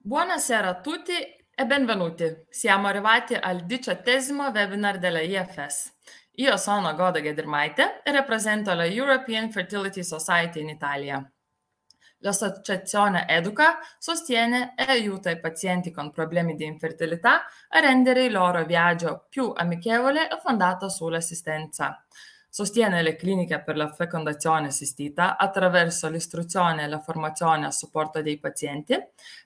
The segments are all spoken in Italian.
Buonasera a tutti e benvenuti. Siamo arrivati al diciottesimo webinar della IFS. Io sono Goda Gedermaite e rappresento la European Fertility Society in Italia. L'associazione Educa sostiene e aiuta i pazienti con problemi di infertilità a rendere il loro viaggio più amichevole e fondato sull'assistenza. Sostiene le cliniche per la fecondazione assistita attraverso l'istruzione e la formazione a supporto dei pazienti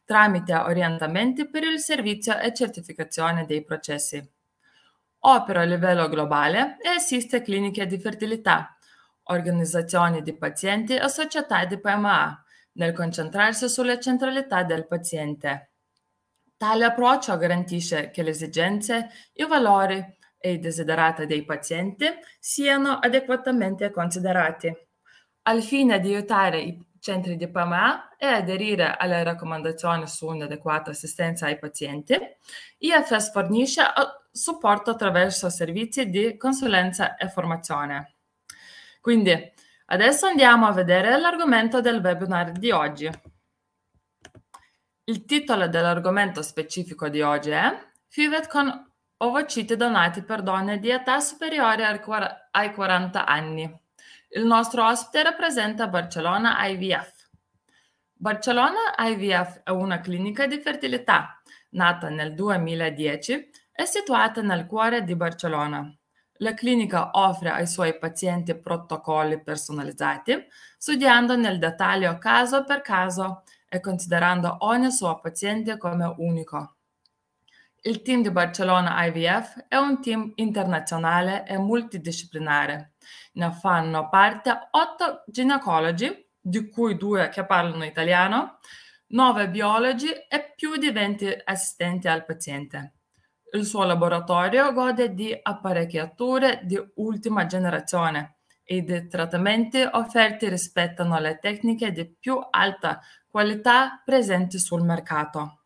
tramite orientamenti per il servizio e certificazione dei processi. Opera a livello globale e assiste cliniche di fertilità, organizzazioni di pazienti e società di PMA nel concentrarsi sulla centralità del paziente. Tale approccio garantisce che le esigenze, i valori e i desiderati dei pazienti siano adeguatamente considerati. Al fine di aiutare i centri di PMA e aderire alle raccomandazioni su un'adeguata assistenza ai pazienti, IFS fornisce supporto attraverso servizi di consulenza e formazione. Quindi adesso andiamo a vedere l'argomento del webinar di oggi. Il titolo dell'argomento specifico di oggi è FIVET con ovociti donati per donne di età superiore ai 40 anni. Il nostro ospite rappresenta Barcellona IVF. Barcellona IVF è una clinica di fertilità nata nel 2010 e situata nel cuore di Barcellona. La clinica offre ai suoi pazienti protocolli personalizzati, studiando nel dettaglio caso per caso e considerando ogni suo paziente come unico. Il team di Barcellona IVF è un team internazionale e multidisciplinare. Ne fanno parte otto ginecologi, di cui due che parlano italiano, nove biologi e più di 20 assistenti al paziente. Il suo laboratorio gode di apparecchiature di ultima generazione e i trattamenti offerti rispettano le tecniche di più alta qualità presenti sul mercato.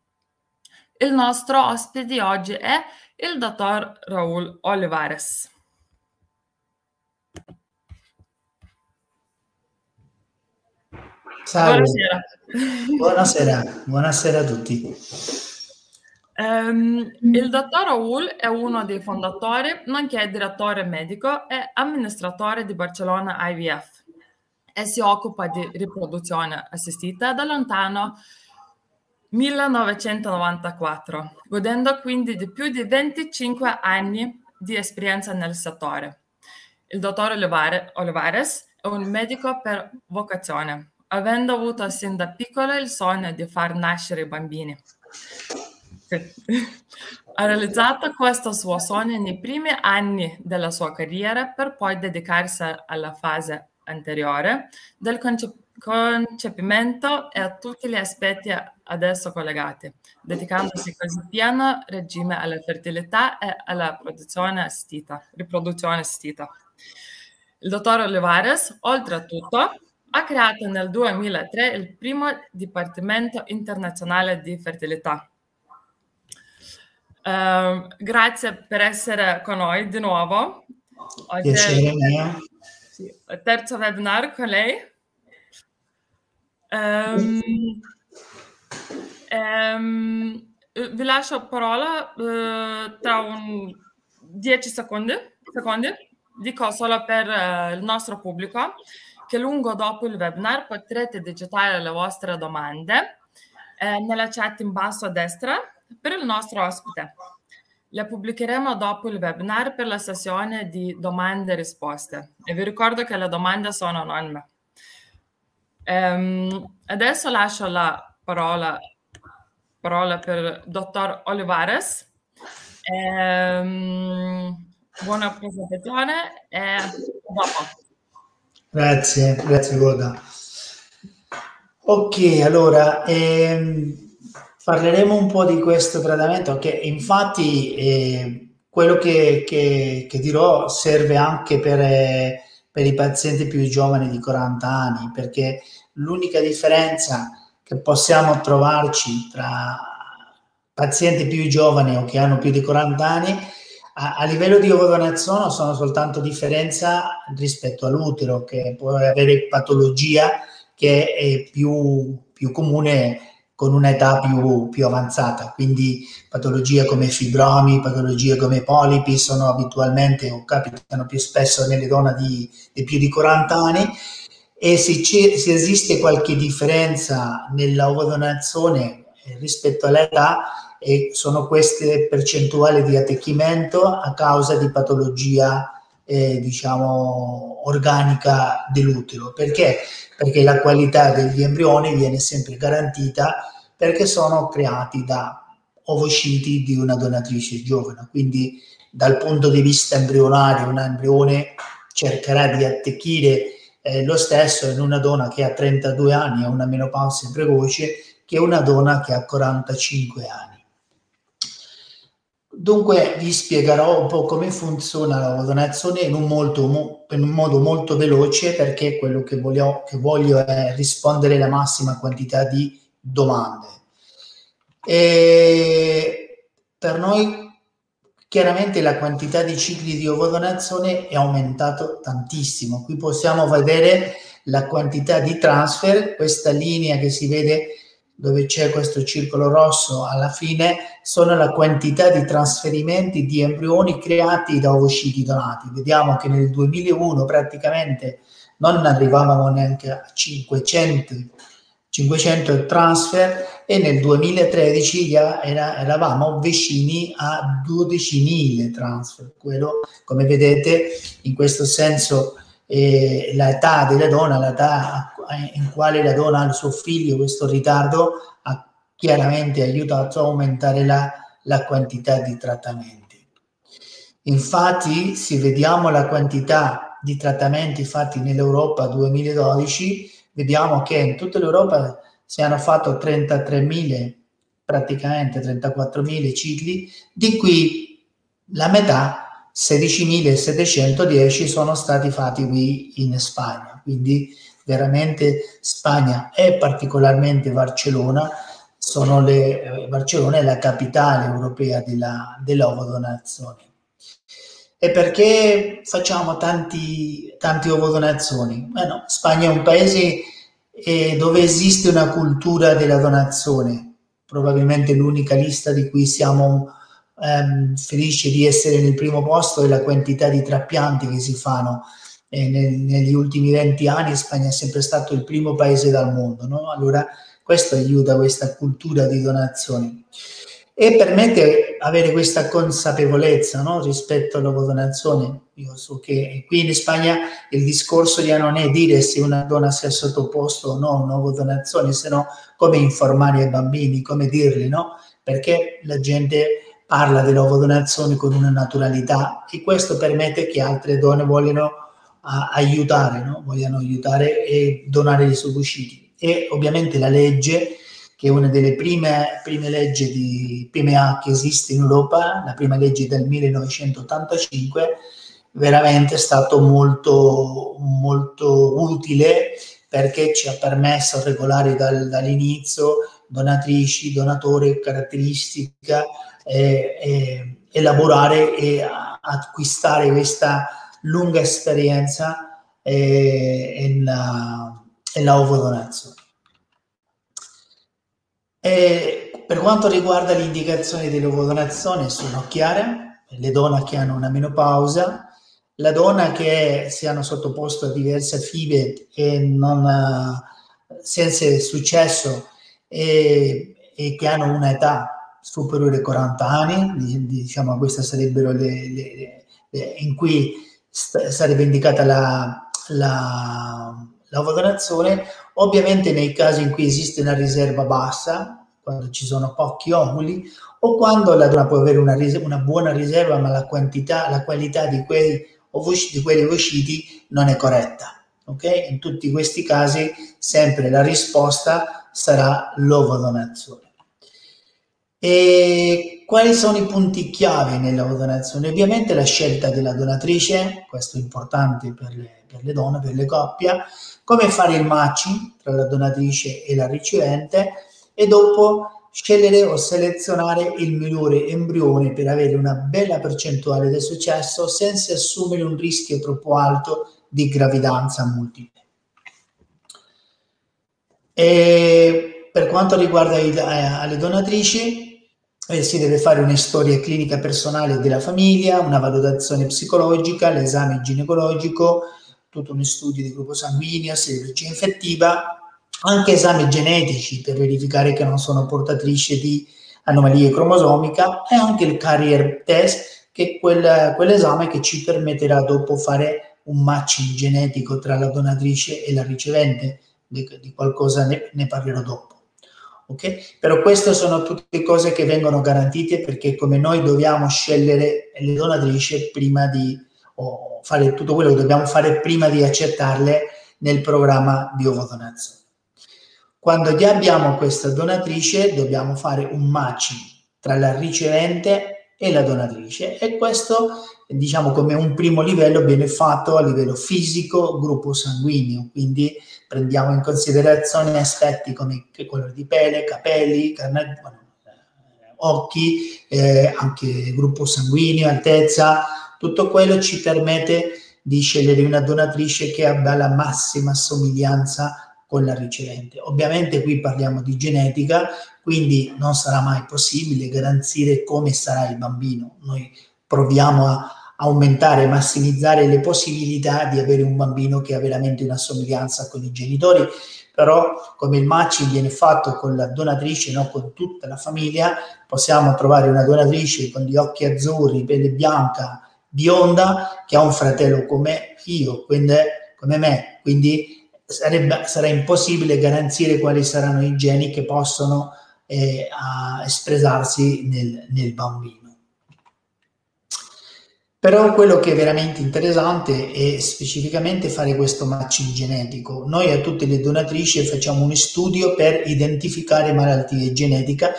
Il nostro ospite di oggi è il dottor Raul Olivares. Salve. Buonasera. Buonasera, buonasera a tutti. Um, il dottor Raul è uno dei fondatori, nonché direttore medico e amministratore di Barcellona IVF e si occupa di riproduzione assistita da lontano 1994, godendo quindi di più di 25 anni di esperienza nel settore. Il dottor Olivares è un medico per vocazione, avendo avuto sin da piccolo il sogno di far nascere i bambini. ha realizzato questo suo sogno nei primi anni della sua carriera per poi dedicarsi alla fase anteriore del concepimento e a tutti gli aspetti ad esso collegati, dedicandosi così pieno regime alla fertilità e alla produzione assistita, riproduzione assistita. Il dottor Olivares, oltretutto, ha creato nel 2003 il primo Dipartimento internazionale di fertilità. Uh, grazie per essere con noi di nuovo. Oggi Piacere mio. Sì, terzo webinar con lei. Um, um, vi lascio parola uh, tra un 10 secondi, secondi. Dico solo per uh, il nostro pubblico che lungo dopo il webinar potrete digitare le vostre domande eh, nella chat in basso a destra per il nostro ospite. Le pubblicheremo dopo il webinar per la sessione di domande e risposte. E vi ricordo che le domande sono anonime. Um, adesso lascio la parola, parola per dottor Olivares. Um, buona presentazione e dopo. Grazie, grazie Goda. Ok, allora ehm, parleremo un po' di questo trattamento che infatti eh, quello che, che, che, dirò serve anche per, eh, per i pazienti più giovani di 40 anni perché l'unica differenza che possiamo trovarci tra pazienti più giovani o che hanno più di 40 anni a, a livello di ovodonazione sono soltanto differenza rispetto all'utero che può avere patologia che è più, più comune con un'età più, più, avanzata, quindi patologie come fibromi, patologie come polipi sono abitualmente o capitano più spesso nelle donne di, di più di 40 anni e se, se esiste qualche differenza nella ovodonazione eh, rispetto all'età e sono queste percentuali di attecchimento a causa di patologia eh, diciamo organica dell'utero perché perché la qualità degli embrioni viene sempre garantita perché sono creati da ovociti di una donatrice giovane. Quindi dal punto di vista embrionario un embrione cercherà di attecchire eh, lo stesso in una donna che ha 32 anni e una menopausa precoce che una donna che ha 45 anni. Dunque vi spiegherò un po' come funziona la donazione in un, molto, in un modo molto veloce perché quello che voglio, che voglio è rispondere alla massima quantità di domande. E per noi chiaramente la quantità di cicli di ovodonazione è aumentato tantissimo. Qui possiamo vedere la quantità di transfer, questa linea che si vede dove c'è questo circolo rosso alla fine, sono la quantità di trasferimenti di embrioni creati da ovociti donati. Vediamo che nel 2001 praticamente non arrivavamo neanche a 500, 500 transfer e nel 2013 era, eravamo vicini a 12.000 transfer. Quello, come vedete, in questo senso eh, l'età della donna, l'età in quale la donna ha il suo figlio, questo ritardo ha chiaramente aiutato a aumentare la, la quantità di trattamenti. Infatti, se vediamo la quantità di trattamenti fatti nell'Europa 2012, vediamo che in tutta l'Europa si hanno fatto 33.000, praticamente 34.000 cicli, di cui la metà 16.710 sono stati fatti qui in Spagna, quindi veramente Spagna e particolarmente Barcellona sono le, eh, Barcellona è la capitale europea della, dell'ovodonazione. E perché facciamo tanti, tanti ovodonazioni? Bueno, Spagna è un paese eh, dove esiste una cultura della donazione, probabilmente l'unica lista di cui siamo ehm, felici di essere nel primo posto è la quantità di trapianti che si fanno. Eh, nel, negli ultimi 20 anni Spagna è sempre stato il primo paese del mondo, no? allora questo aiuta questa cultura di donazione e permette avere questa consapevolezza no? rispetto alla donazione. Io so che qui in Spagna il discorso ya non è dire se una donna sia sottoposto o no a una donazione, se no come informare ai bambini, come dirgli, no? Perché la gente parla dell'ovodonazione con una naturalità e questo permette che altre donne vogliano uh, aiutare, no? vogliano aiutare e donare i suoi usciti. E ovviamente la legge, che è una delle prime, prime leggi di PMA che esiste in Europa, la prima legge del 1985, veramente è stato molto, molto utile perché ci ha permesso di regolare dal, dall'inizio donatrici, donatori, caratteristica, eh, eh, elaborare e acquistare questa lunga esperienza eh, nella, nella ovodonazione. E per quanto riguarda le indicazioni dell'ovodonazione sono chiare, le donne che hanno una menopausa, la donna che siano sottoposte a diverse FIBE e non, senza successo e, e che hanno un'età superiore ai 40 anni, diciamo queste sarebbero le, le, le in cui st- sarebbe indicata la, la, la votazione, ovviamente nei casi in cui esiste una riserva bassa, quando ci sono pochi ovuli, o quando la donna può avere una, ris- una buona riserva, ma la quantità, la qualità di quei, ovociti, di quelli ovociti non è corretta. Okay? In tutti questi casi sempre la risposta sarà l'ovodonazione. E quali sono i punti chiave nella donazione? Ovviamente la scelta della donatrice, questo è importante per le, per le donne, per le coppie, come fare il matching tra la donatrice e la ricevente e dopo scegliere o selezionare il migliore embrione per avere una bella percentuale di successo senza assumere un rischio troppo alto di gravidanza multiple. E Per quanto riguarda i, eh, le donatrici, eh, si deve fare una storia clinica personale della famiglia, una valutazione psicologica, l'esame ginecologico, tutto uno studio di gruppo sanguigno, serologia infettiva, anche esami genetici per verificare che non sono portatrici di anomalie cromosomica e anche il carrier test, che è quel, quell'esame che ci permetterà dopo fare un matching genetico tra la donatrice e la ricevente, di, di qualcosa ne, ne parlerò dopo. Okay? Però queste sono tutte cose che vengono garantite perché come noi dobbiamo scegliere le donatrici prima di fare tutto quello che dobbiamo fare prima di accettarle nel programma di ovodonazione. Quando già abbiamo questa donatrice dobbiamo fare un matching tra la ricevente e la donatrice. E questo diciamo come un primo livello viene fatto a livello fisico, gruppo sanguigno, quindi prendiamo in considerazione aspetti come colore di pelle, capelli, carne, occhi, eh, anche gruppo sanguigno, altezza, tutto quello ci permette di scegliere una donatrice che abbia la massima somiglianza con la ricevente. Ovviamente qui parliamo di genetica, quindi non sarà mai possibile garantire come sarà il bambino. Noi proviamo a aumentare massimizzare le possibilità di avere un bambino che ha veramente una somiglianza con i genitori, però come il matching viene fatto con la donatrice, non con tutta la famiglia, possiamo trovare una donatrice con gli occhi azzurri, pelle bianca, bionda, che ha un fratello come io, quindi come me, quindi sarebbe, sarà impossibile garantire quali saranno i geni che possono eh, espressarsi nel, nel bambino. Però quello che è veramente interessante è specificamente fare questo matching genetico. Noi a tutte le donatrici facciamo un studio per identificare malattie genetiche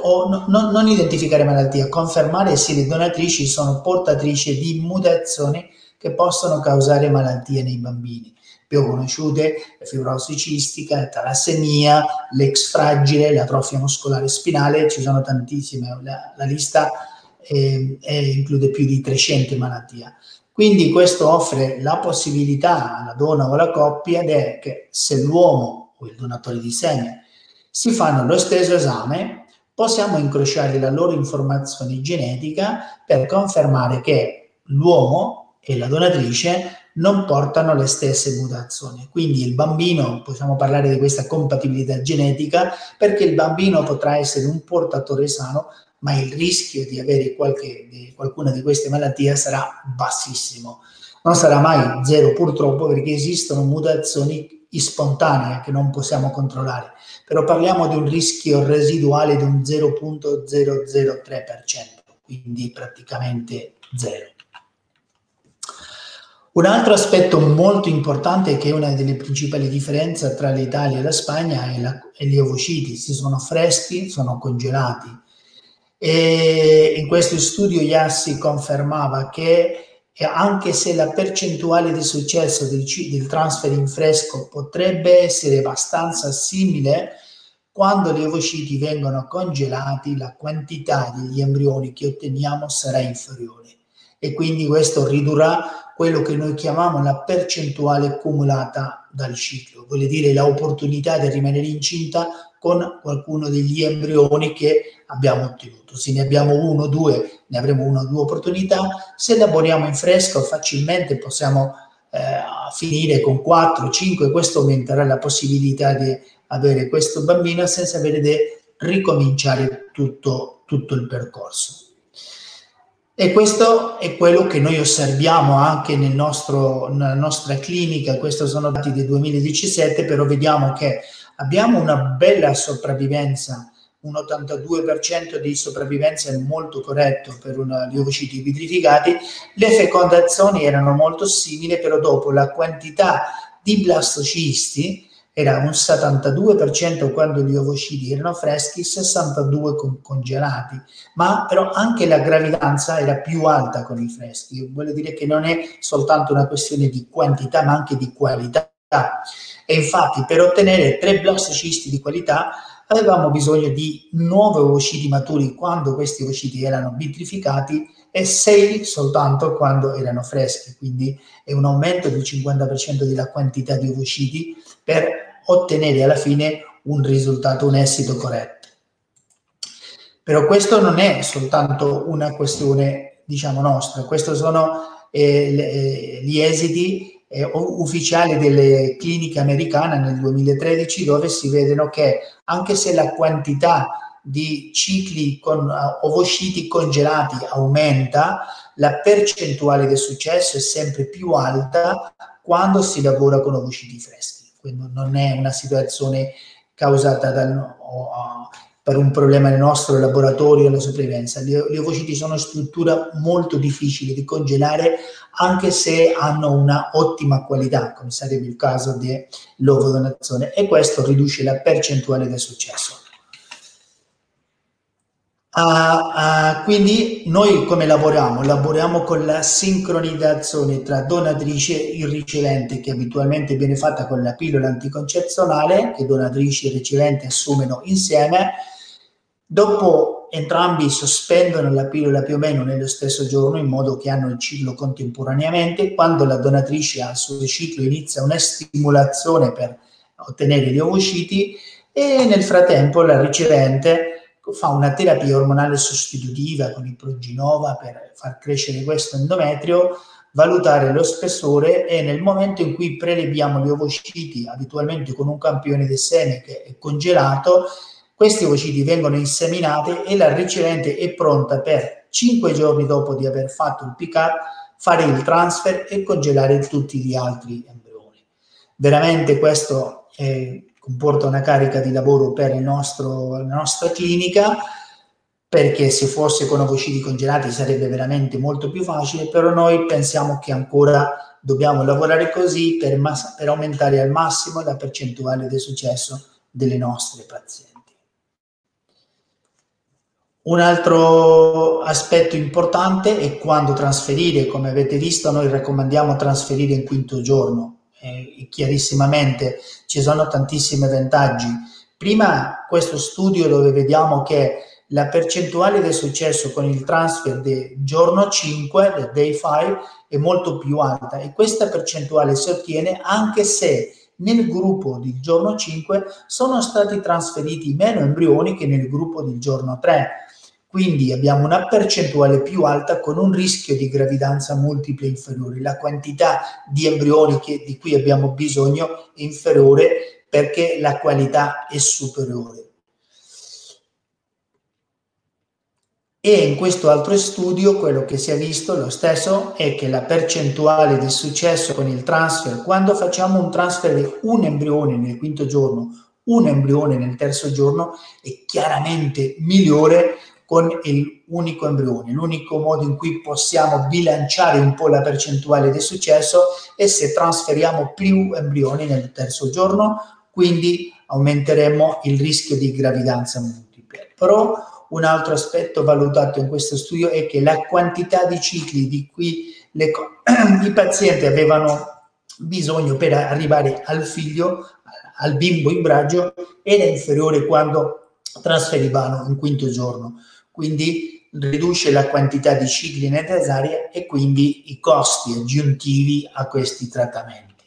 o no, no, non identificare malattie, confermare se le donatrici sono portatrici di mutazioni che possono causare malattie nei bambini più conosciute, la fibrosi cistica, la talassemia, l'ex fragile, l'atrofia muscolare spinale, ci sono tantissime, la, la lista eh, eh, include più di 300 malattie. Quindi questo offre la possibilità alla donna o alla coppia che se l'uomo o il donatore di seme si fanno lo stesso esame, possiamo incrociare la loro informazione genetica per confermare che l'uomo e la donatrice non portano le stesse mutazioni. Quindi il bambino, possiamo parlare di questa compatibilità genetica, perché il bambino potrà essere un portatore sano, ma il rischio di avere qualche, di, qualcuna di queste malattie sarà bassissimo. Non sarà mai zero purtroppo perché esistono mutazioni spontanee che non possiamo controllare, però parliamo di un rischio residuale di un 0.003%, quindi praticamente zero. Un altro aspetto molto importante che è una delle principali differenze tra l'Italia e la Spagna è, la, è gli ovociti, se sono freschi, sono congelati. E in questo studio Yassi confermava che anche se la percentuale di successo del, del transfer in fresco potrebbe essere abbastanza simile, quando gli ovociti vengono congelati la quantità degli embrioni che otteniamo sarà inferiore e quindi questo ridurrà quello che noi chiamiamo la percentuale cumulata dal ciclo, vuol dire l'opportunità di rimanere incinta con qualcuno degli embrioni che abbiamo ottenuto. Se ne abbiamo uno o due, ne avremo una o due opportunità. Se laboriamo in fresco, facilmente possiamo eh, finire con 4, 5, questo aumenterà la possibilità di avere questo bambino senza avere di ricominciare tutto, tutto il percorso. E questo è quello che noi osserviamo anche nel nostro, nella nostra clinica, questi sono dati del 2017, però vediamo che abbiamo una bella sopravvivenza, un 82% di sopravvivenza è molto corretto per una, gli ovociti vitrificati, le fecondazioni erano molto simili, però dopo la quantità di blastocisti era un 72% quando gli ovociti erano freschi, 62% con congelati, ma però anche la gravidanza era più alta con i freschi, vuol dire che non è soltanto una questione di quantità ma anche di qualità. E infatti per ottenere tre blastocisti di qualità avevamo bisogno di 9 ovociti maturi quando questi ovociti erano vitrificati e 6 soltanto quando erano freschi, quindi è un aumento del 50% della quantità di ovociti per ottenere alla fine un risultato, un esito corretto. Però questo non è soltanto una questione, diciamo, nostra, questi sono eh, le, gli esiti eh, ufficiali delle cliniche americane nel 2013 dove si vedono che anche se la quantità di cicli con uh, ovociti congelati aumenta, la percentuale di successo è sempre più alta quando si lavora con ovociti freschi. Non è una situazione causata dal, o, per un problema nel nostro laboratorio la sopravvivenza. Le, le ovociti sono strutture molto difficili di congelare anche se hanno una ottima qualità, come sarebbe il caso dell'ovodonazione e questo riduce la percentuale del successo. Uh, uh, quindi noi come lavoriamo? Lavoriamo con la sincronizzazione tra donatrice e ricevente che abitualmente viene fatta con la pillola anticoncezionale che donatrice e ricevente assumono insieme. Dopo entrambi sospendono la pillola più o meno nello stesso giorno in modo che hanno il ciclo contemporaneamente. Quando la donatrice ha il suo ciclo inizia una stimolazione per ottenere gli ovociti e nel frattempo la ricevente fa una terapia ormonale sostitutiva con il proginova per far crescere questo endometrio, valutare lo spessore e nel momento in cui preleviamo gli ovociti, abitualmente con un campione di seme che è congelato, questi ovociti vengono inseminati e la ricevente è pronta per 5 giorni dopo di aver fatto il pick-up fare il transfer e congelare tutti gli altri embrioni. Veramente questo è comporta una carica di lavoro per nostro, la nostra clinica, perché se fosse con ovocidi congelati sarebbe veramente molto più facile, però noi pensiamo che ancora dobbiamo lavorare così per, mass- per aumentare al massimo la percentuale di successo delle nostre pazienti. Un altro aspetto importante è quando trasferire, come avete visto noi raccomandiamo trasferire in quinto giorno, eh, chiarissimamente ci sono tantissimi vantaggi. Prima questo studio dove vediamo che la percentuale del successo con il transfer del giorno 5, del day 5, è molto più alta e questa percentuale si ottiene anche se nel gruppo del giorno 5 sono stati trasferiti meno embrioni che nel gruppo del giorno 3 quindi abbiamo una percentuale più alta con un rischio di gravidanza multipla inferiore. La quantità di embrioni che, di cui abbiamo bisogno è inferiore perché la qualità è superiore. E in questo altro studio quello che si è visto lo stesso è che la percentuale di successo con il transfer, quando facciamo un transfer di un embrione nel quinto giorno, un embrione nel terzo giorno, è chiaramente migliore con l'unico embrione. L'unico modo in cui possiamo bilanciare un po' la percentuale di successo è se trasferiamo più embrioni nel terzo giorno, quindi aumenteremo il rischio di gravidanza multiple. Però un altro aspetto valutato in questo studio è che la quantità di cicli di cui le, i pazienti avevano bisogno per arrivare al figlio, al bimbo in braccio, era inferiore quando trasferivano un quinto giorno quindi riduce la quantità di cicli necessari e quindi i costi aggiuntivi a questi trattamenti.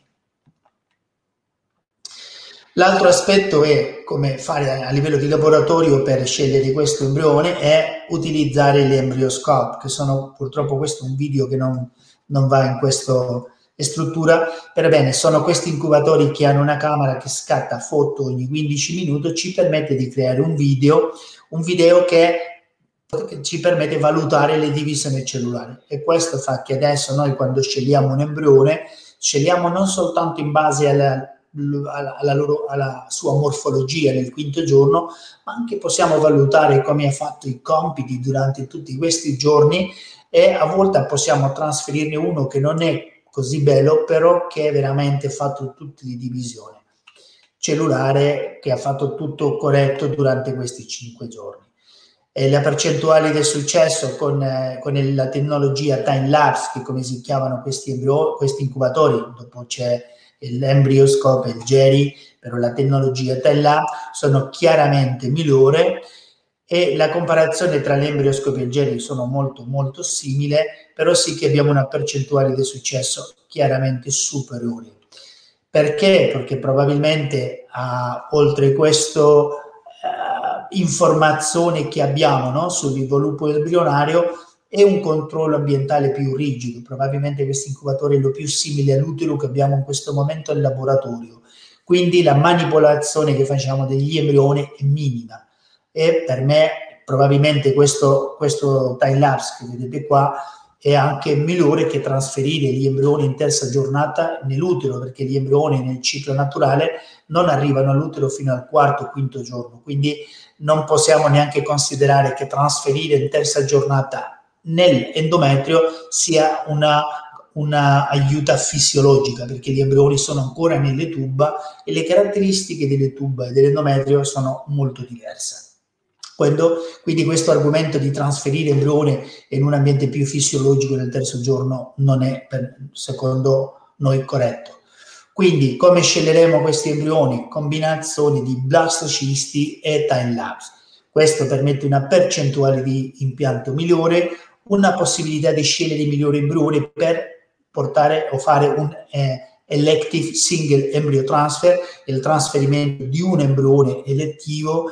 L'altro aspetto è come fare a livello di laboratorio per scegliere questo embrione è utilizzare l'embrioscope, che sono purtroppo questo è un video che non, non va in questa struttura, però bene, sono questi incubatori che hanno una camera che scatta foto ogni 15 minuti, ci permette di creare un video, un video che che ci permette di valutare le divisioni cellulari e questo fa che adesso noi quando scegliamo un embrione scegliamo non soltanto in base alla, alla, loro, alla sua morfologia nel quinto giorno, ma anche possiamo valutare come ha fatto i compiti durante tutti questi giorni e a volte possiamo trasferirne uno che non è così bello, però che è veramente fatto tutte le divisioni cellulare, che ha fatto tutto corretto durante questi cinque giorni eh, la percentuale del successo con, eh, con il, la tecnologia time lapse, che come si chiamano questi, embrio, questi incubatori, dopo c'è l'embryoscope e il Jerry, però la tecnologia time lapse sono chiaramente migliore e la comparazione tra l'embryoscope e il Jerry sono molto molto simili, però sì che abbiamo una percentuale di successo chiaramente superiore. Perché? Perché probabilmente uh, oltre questo informazione che abbiamo no, sul sviluppo embrionario e un controllo ambientale più rigido. Probabilmente questo incubatore è lo più simile all'utero che abbiamo in questo momento in laboratorio. Quindi la manipolazione che facciamo degli embrioni è minima e per me probabilmente questo, questo time lapse che vedete qua è anche migliore che trasferire gli embrioni in terza giornata nell'utero, perché gli embrioni nel ciclo naturale non arrivano all'utero fino al quarto o quinto giorno, quindi non possiamo neanche considerare che trasferire in terza giornata nell'endometrio sia una, una aiuta fisiologica, perché gli embrioni sono ancora nelle tuba e le caratteristiche delle tuba e dell'endometrio sono molto diverse. Quando, quindi questo argomento di trasferire embrione in un ambiente più fisiologico nel terzo giorno non è per, secondo noi corretto. Quindi come sceglieremo questi embrioni? Combinazioni di blastocisti e time-lapse. Questo permette una percentuale di impianto migliore, una possibilità di scegliere i migliori embrioni per portare o fare un eh, elective single embryo transfer, il trasferimento di un embrione elettivo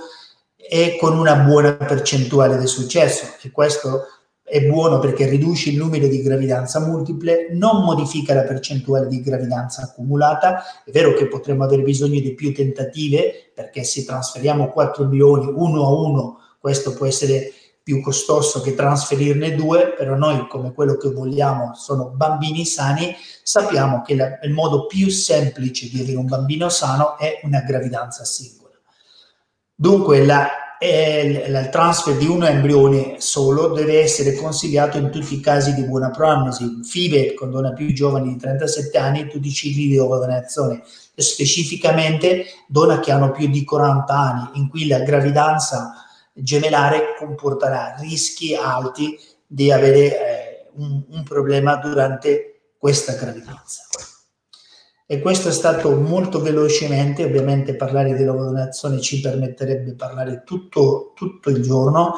e con una buona percentuale di successo e questo è buono perché riduce il numero di gravidanza multiple, non modifica la percentuale di gravidanza accumulata. È vero che potremmo avere bisogno di più tentative perché se trasferiamo 4 milioni uno a uno, questo può essere più costoso che trasferirne due, però noi come quello che vogliamo sono bambini sani, sappiamo che la, il modo più semplice di avere un bambino sano è una gravidanza singola. Dunque la, il transfer di un embrione solo deve essere consigliato in tutti i casi di buona prognosi, FIVE con donne più giovani di 37 anni e tutti i cicli di ovodonazione, specificamente donne che hanno più di 40 anni, in cui la gravidanza gemellare comporterà rischi alti di avere eh, un, un problema durante questa gravidanza. E questo è stato molto velocemente, ovviamente parlare di lavorazione ci permetterebbe di parlare tutto, tutto il giorno,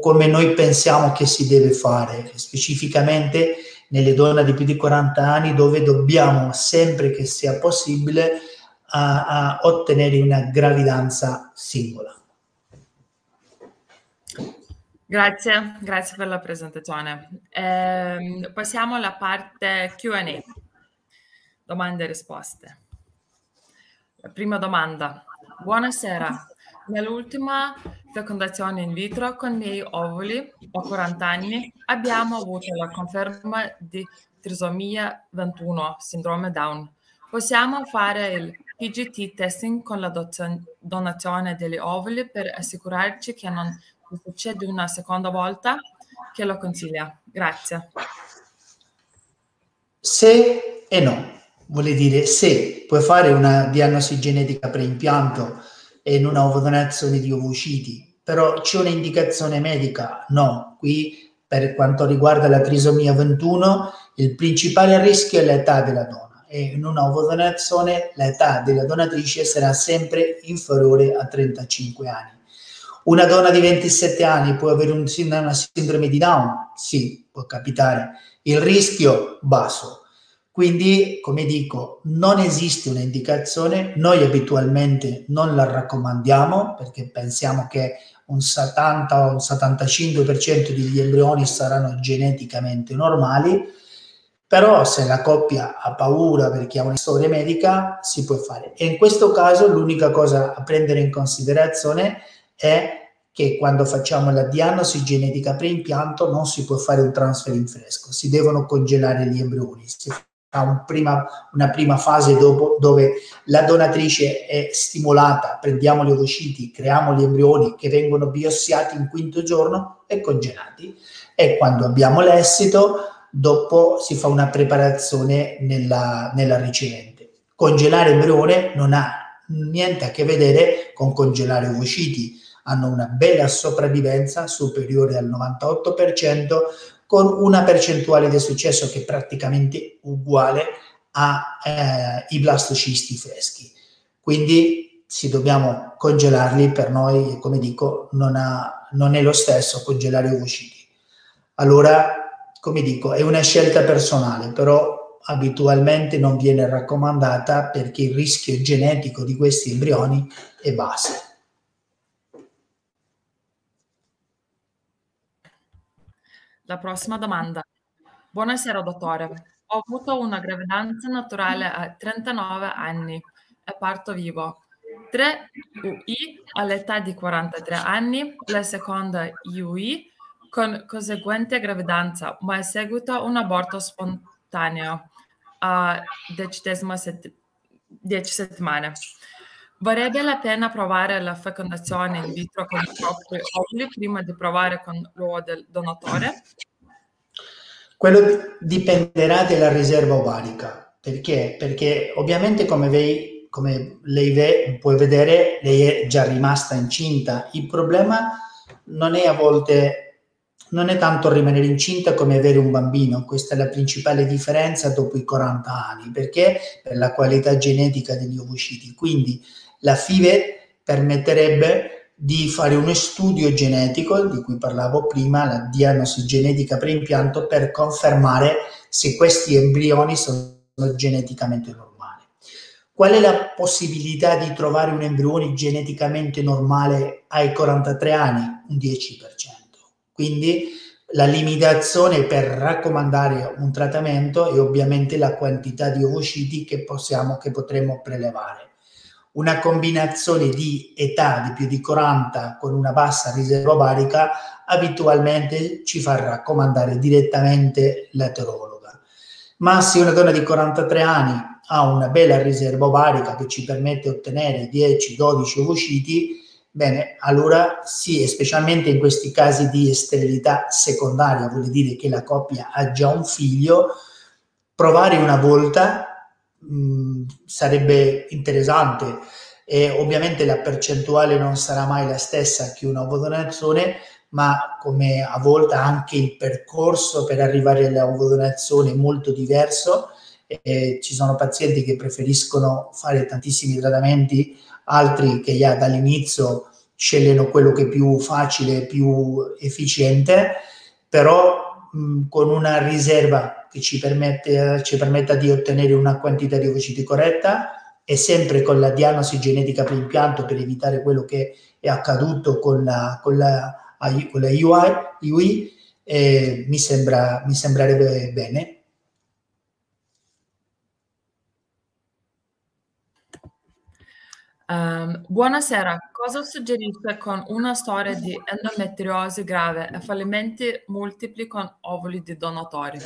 come noi pensiamo che si deve fare, specificamente nelle donne di più di 40 anni dove dobbiamo sempre che sia possibile a, a ottenere una gravidanza singola. Grazie, grazie per la presentazione. Eh, passiamo alla parte Q&A domande e risposte. La prima domanda. Buonasera. Nell'ultima fecondazione in vitro con i miei ovuli, ho 40 anni, abbiamo avuto la conferma di trisomia 21, sindrome Down. Possiamo fare il PGT testing con la donazione degli ovuli per assicurarci che non succeda una seconda volta? Che lo consiglia? Grazie. Se e no vuole dire se puoi fare una diagnosi genetica preimpianto e non una ovodonazione di ovociti, però c'è un'indicazione medica? No, qui per quanto riguarda la trisomia 21 il principale rischio è l'età della donna e in una ovodonazione l'età della donatrice sarà sempre inferiore a 35 anni. Una donna di 27 anni può avere un, una sindrome di Down? Sì, può capitare. Il rischio basso, quindi, come dico, non esiste un'indicazione, noi abitualmente non la raccomandiamo perché pensiamo che un 70 o un 75% degli embrioni saranno geneticamente normali, però se la coppia ha paura perché ha una storia medica, si può fare. E in questo caso l'unica cosa a prendere in considerazione è che quando facciamo la diagnosi genetica preimpianto non si può fare un transfer in fresco, si devono congelare gli embrioni, si un prima, una prima fase dopo, dove la donatrice è stimolata, prendiamo gli ovociti, creiamo gli embrioni che vengono biopsiati in quinto giorno e congelati e quando abbiamo l'esito dopo si fa una preparazione nella, nella ricevente. Congelare embrione non ha niente a che vedere con congelare ovociti, hanno una bella sopravvivenza superiore al 98%, con una percentuale di successo che è praticamente uguale ai eh, blastocisti freschi. Quindi se dobbiamo congelarli, per noi, come dico, non, ha, non è lo stesso congelare ovociti. Allora, come dico, è una scelta personale, però abitualmente non viene raccomandata perché il rischio genetico di questi embrioni è basso. La prossima domanda. Buonasera dottore, ho avuto una gravidanza naturale a 39 anni e parto vivo. 3 UI all'età di 43 anni, la seconda IUI con conseguente gravidanza, ma è seguito un aborto spontaneo a sett- 10 settimane. Varrebbe la pena provare la fecondazione in vitro con i propri ovuli prima di provare con l'uovo del donatore? Quello dipenderà dalla riserva ovarica. Perché? Perché ovviamente come lei, come lei ve, può vedere, lei è già rimasta incinta. Il problema non è a volte non è tanto rimanere incinta come avere un bambino, questa è la principale differenza dopo i 40 anni, perché per la qualità genetica degli ovociti. Quindi la FIVE permetterebbe di fare uno studio genetico di cui parlavo prima, la diagnosi genetica preimpianto, per confermare se questi embrioni sono geneticamente normali. Qual è la possibilità di trovare un embrione geneticamente normale ai 43 anni? Un 10%. Quindi la limitazione per raccomandare un trattamento è ovviamente la quantità di ovociti che possiamo, che potremo prelevare. Una combinazione di età di più di 40 con una bassa riserva ovarica abitualmente ci fa raccomandare direttamente l'eterologa. Ma se una donna di 43 anni ha una bella riserva ovarica che ci permette di ottenere 10-12 ovociti, Bene, allora sì, specialmente in questi casi di sterilità secondaria, vuol dire che la coppia ha già un figlio, provare una volta sarebbe interessante e ovviamente la percentuale non sarà mai la stessa che una ovodonazione, ma come a volte anche il percorso per arrivare alla ovodonazione è molto diverso. E ci sono pazienti che preferiscono fare tantissimi trattamenti altri che già dall'inizio scegliono quello che è più facile, più efficiente, però mh, con una riserva che ci, permette, ci permetta di ottenere una quantità di ovociti corretta e sempre con la diagnosi genetica per impianto per evitare quello che è accaduto con la, con la, con la UI, UI eh, mi, sembra, mi sembrerebbe bene. Um, buonasera, cosa suggerisce con una storia di endometriosi grave e fallimenti multipli con ovuli di donatori?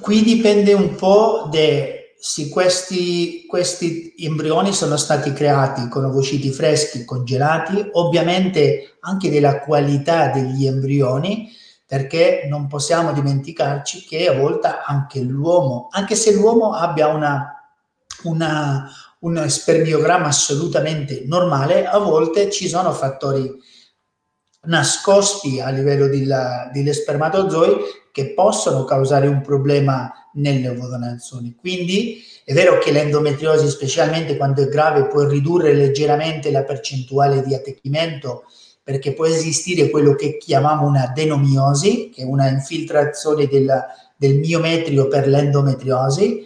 Qui dipende un po' da se questi, questi embrioni sono stati creati con ovociti freschi, congelati, ovviamente anche della qualità degli embrioni, perché non possiamo dimenticarci che a volte anche l'uomo, anche se l'uomo abbia una, una, un spermiogramma assolutamente normale, a volte ci sono fattori nascosti a livello degli spermatozoi che possono causare un problema nelle ovodonazioni. Quindi è vero che l'endometriosi, specialmente quando è grave, può ridurre leggermente la percentuale di attecchimento perché può esistere quello che chiamiamo una adenomiosi, che è una infiltrazione della, del miometrio per l'endometriosi,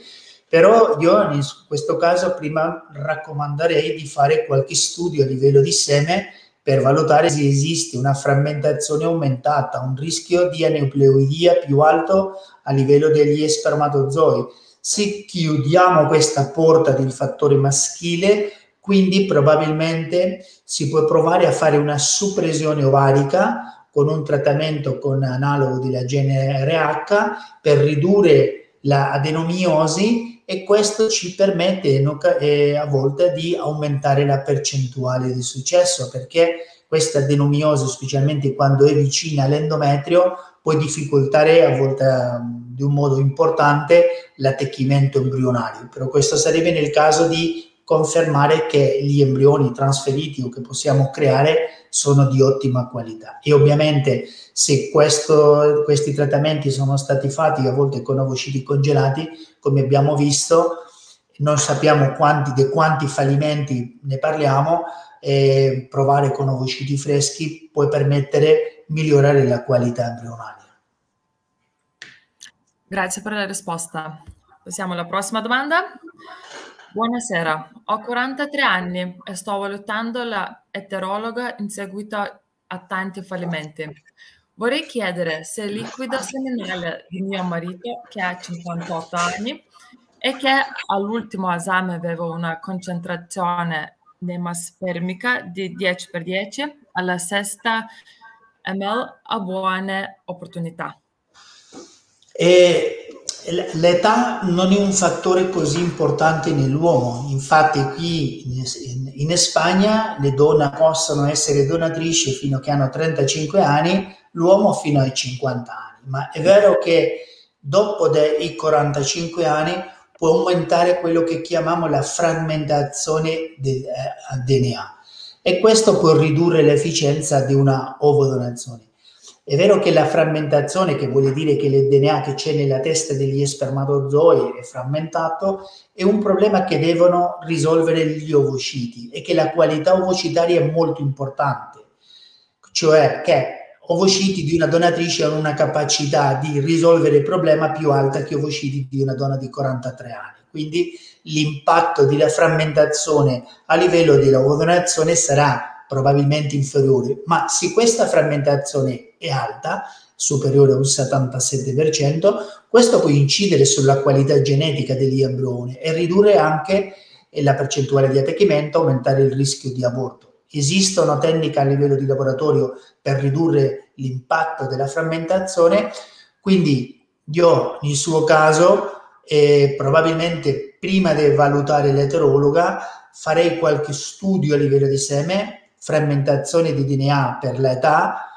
però io in questo caso prima raccomanderei di fare qualche studio a livello di seme per valutare se esiste una frammentazione aumentata, un rischio di aneuploidia più alto a livello degli spermatozoi. Se chiudiamo questa porta del fattore maschile, quindi probabilmente si può provare a fare una suppressione ovarica con un trattamento con analogo della gene RH per ridurre la e questo ci permette eh, a volte di aumentare la percentuale di successo perché questa adenomiosi, specialmente quando è vicina all'endometrio, può difficoltare a volte ehm, di un modo importante l'attecchimento embrionario. Però questo sarebbe nel caso di confermare che gli embrioni trasferiti o che possiamo creare sono di ottima qualità. E ovviamente se questo, questi trattamenti sono stati fatti a volte con ovociti congelati, come abbiamo visto, non sappiamo quanti, di quanti fallimenti ne parliamo, e provare con ovociti freschi può permettere di migliorare la qualità embrionaria. Grazie per la risposta. Passiamo alla prossima domanda. Buonasera, ho 43 anni e sto valutando la eterologa in seguito a tanti fallimenti. Vorrei chiedere se il liquido seminale di mio marito, che ha 58 anni e che all'ultimo esame aveva una concentrazione nemaspermica di 10 per 10 alla sesta ml ha buone opportunità. L'età non è un fattore così importante nell'uomo, infatti qui in, in Spagna le donne possono essere donatrici fino a che hanno 35 anni, l'uomo fino ai 50 anni, ma è vero che dopo i 45 anni può aumentare quello che chiamiamo la frammentazione del eh, DNA e questo può ridurre l'efficienza di una ovodonazione. È vero che la frammentazione, che vuol dire che il DNA che c'è nella testa degli spermatozoi è frammentato, è un problema che devono risolvere gli ovociti e che la qualità ovocitaria è molto importante. Cioè che ovociti di una donatrice hanno una capacità di risolvere il problema più alta che ovociti di una donna di 43 anni. Quindi l'impatto della frammentazione a livello della ovodonazione sarà probabilmente inferiore, ma se questa frammentazione è alta, superiore a un 77%, questo può incidere sulla qualità genetica degli e ridurre anche la percentuale di attecchimento, aumentare il rischio di aborto. Esistono tecniche a livello di laboratorio per ridurre l'impatto della frammentazione, quindi io nel suo caso eh, probabilmente prima di valutare l'eterologa farei qualche studio a livello di seme frammentazione di DNA per l'età,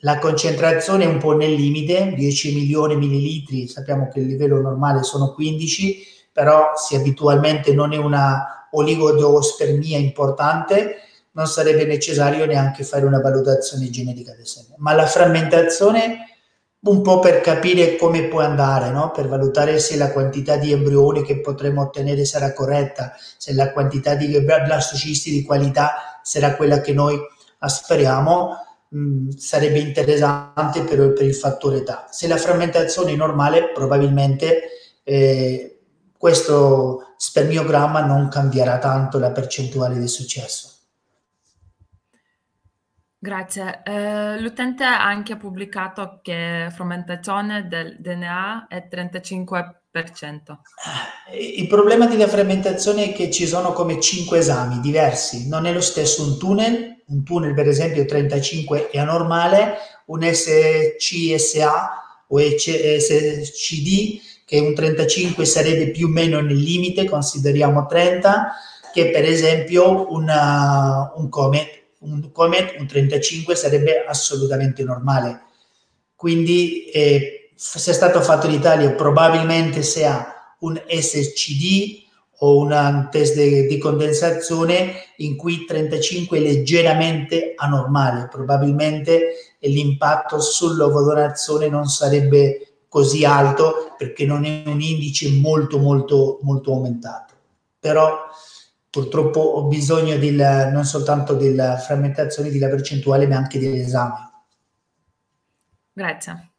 la concentrazione è un po' nel limite, 10 milioni di millilitri, sappiamo che il livello normale sono 15, però se abitualmente non è una oligodospermia importante, non sarebbe necessario neanche fare una valutazione genetica del seme. Ma la frammentazione un po' per capire come può andare, no? per valutare se la quantità di embrioni che potremo ottenere sarà corretta, se la quantità di blastocisti di qualità sarà quella che noi speriamo, mh, mm, sarebbe interessante per, per, il fattore età. Se la frammentazione è normale, probabilmente eh, questo spermiogramma non cambierà tanto la percentuale di successo. Grazie. Eh, l'utente ha anche pubblicato che frammentazione del DNA è 35%. Il problema della frammentazione è che ci sono come cinque esami diversi, non è lo stesso un tunnel, un tunnel per esempio 35 è anormale, un SCSA o SCD che un 35 sarebbe più o meno nel limite, consideriamo 30, che per esempio una, un comet un Comet, un 35 sarebbe assolutamente normale. Quindi eh, se è stato fatto in Italia probabilmente se ha un SCD o un test di, condensazione in cui 35 è leggermente anormale, probabilmente l'impatto sull'ovodonazione non sarebbe così alto perché non è un indice molto molto molto aumentato. Però purtroppo ho bisogno del, non soltanto della frammentazione della percentuale, ma anche dell'esame. Grazie.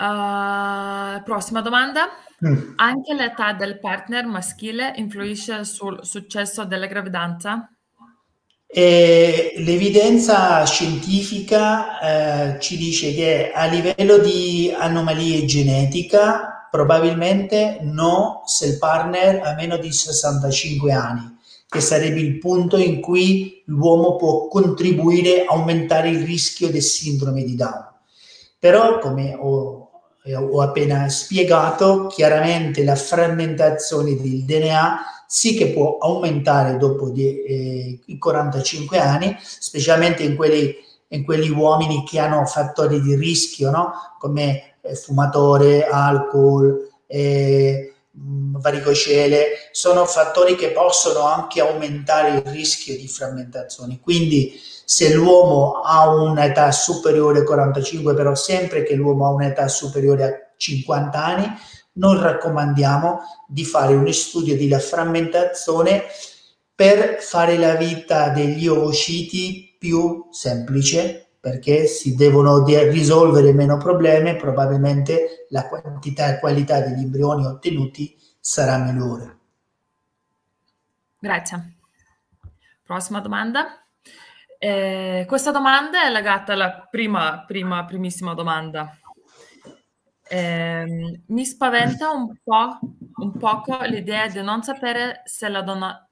Uh, prossima domanda. Mm. Anche l'età del partner maschile influisce sul successo della gravidanza? E l'evidenza scientifica eh, ci dice che a livello di anomalie genetica Probabilmente no se il partner ha meno di 65 anni, che sarebbe il punto in cui l'uomo può contribuire a aumentare il rischio del sindrome di Down. Però, come ho, ho appena spiegato, chiaramente la frammentazione del DNA sì che può aumentare dopo di, eh, i 45 anni, specialmente in quelli, in quegli uomini che hanno fattori di rischio, no? come eh, fumatore, alcol, eh, varicocele, sono fattori che possono anche aumentare il rischio di frammentazione. Quindi se l'uomo ha un'età superiore a 45, però sempre che l'uomo ha un'età superiore a 50 anni, noi raccomandiamo di fare un studio di frammentazione per fare la vita degli ovociti più semplice perché si devono risolvere meno problemi, probabilmente la quantità e qualità degli embrioni ottenuti sarà migliore. Grazie. Prossima domanda. Eh, questa domanda è legata alla prima, prima primissima domanda. Eh, mi spaventa un po' un poco l'idea di non sapere se la donna,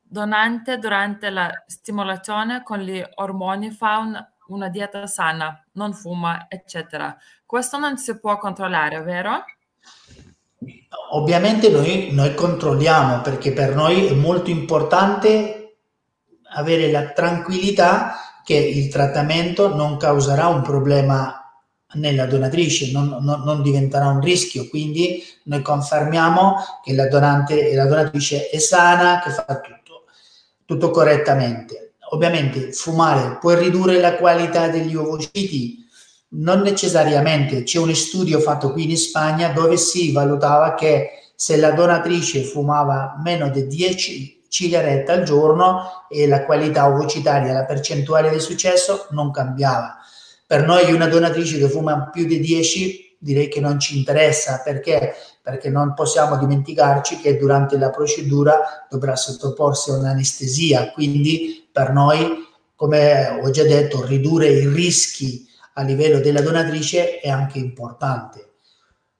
donante durante la stimolazione con gli ormoni fa un, una dieta sana, non fuma, eccetera. Questo non si può controllare, vero? Ovviamente noi, noi controlliamo perché per noi è molto importante avere la tranquillità che il trattamento non causerà un problema nella donatrice, non, non, non, diventerà un rischio, quindi noi confermiamo che la donante e la donatrice è sana, che fa tutto, tutto correttamente. Ovviamente fumare può ridurre la qualità degli ovociti? Non necessariamente, c'è un studio fatto qui in Spagna dove si valutava che se la donatrice fumava meno di 10 sigarette al giorno e la qualità ovocitaria, la percentuale di successo non cambiava. Per noi una donatrice che fuma più di 10 direi che non ci interessa perché perché non possiamo dimenticarci che durante la procedura dovrà sottoporsi a un'anestesia, quindi per noi, come ho già detto, ridurre i rischi a livello della donatrice è anche importante.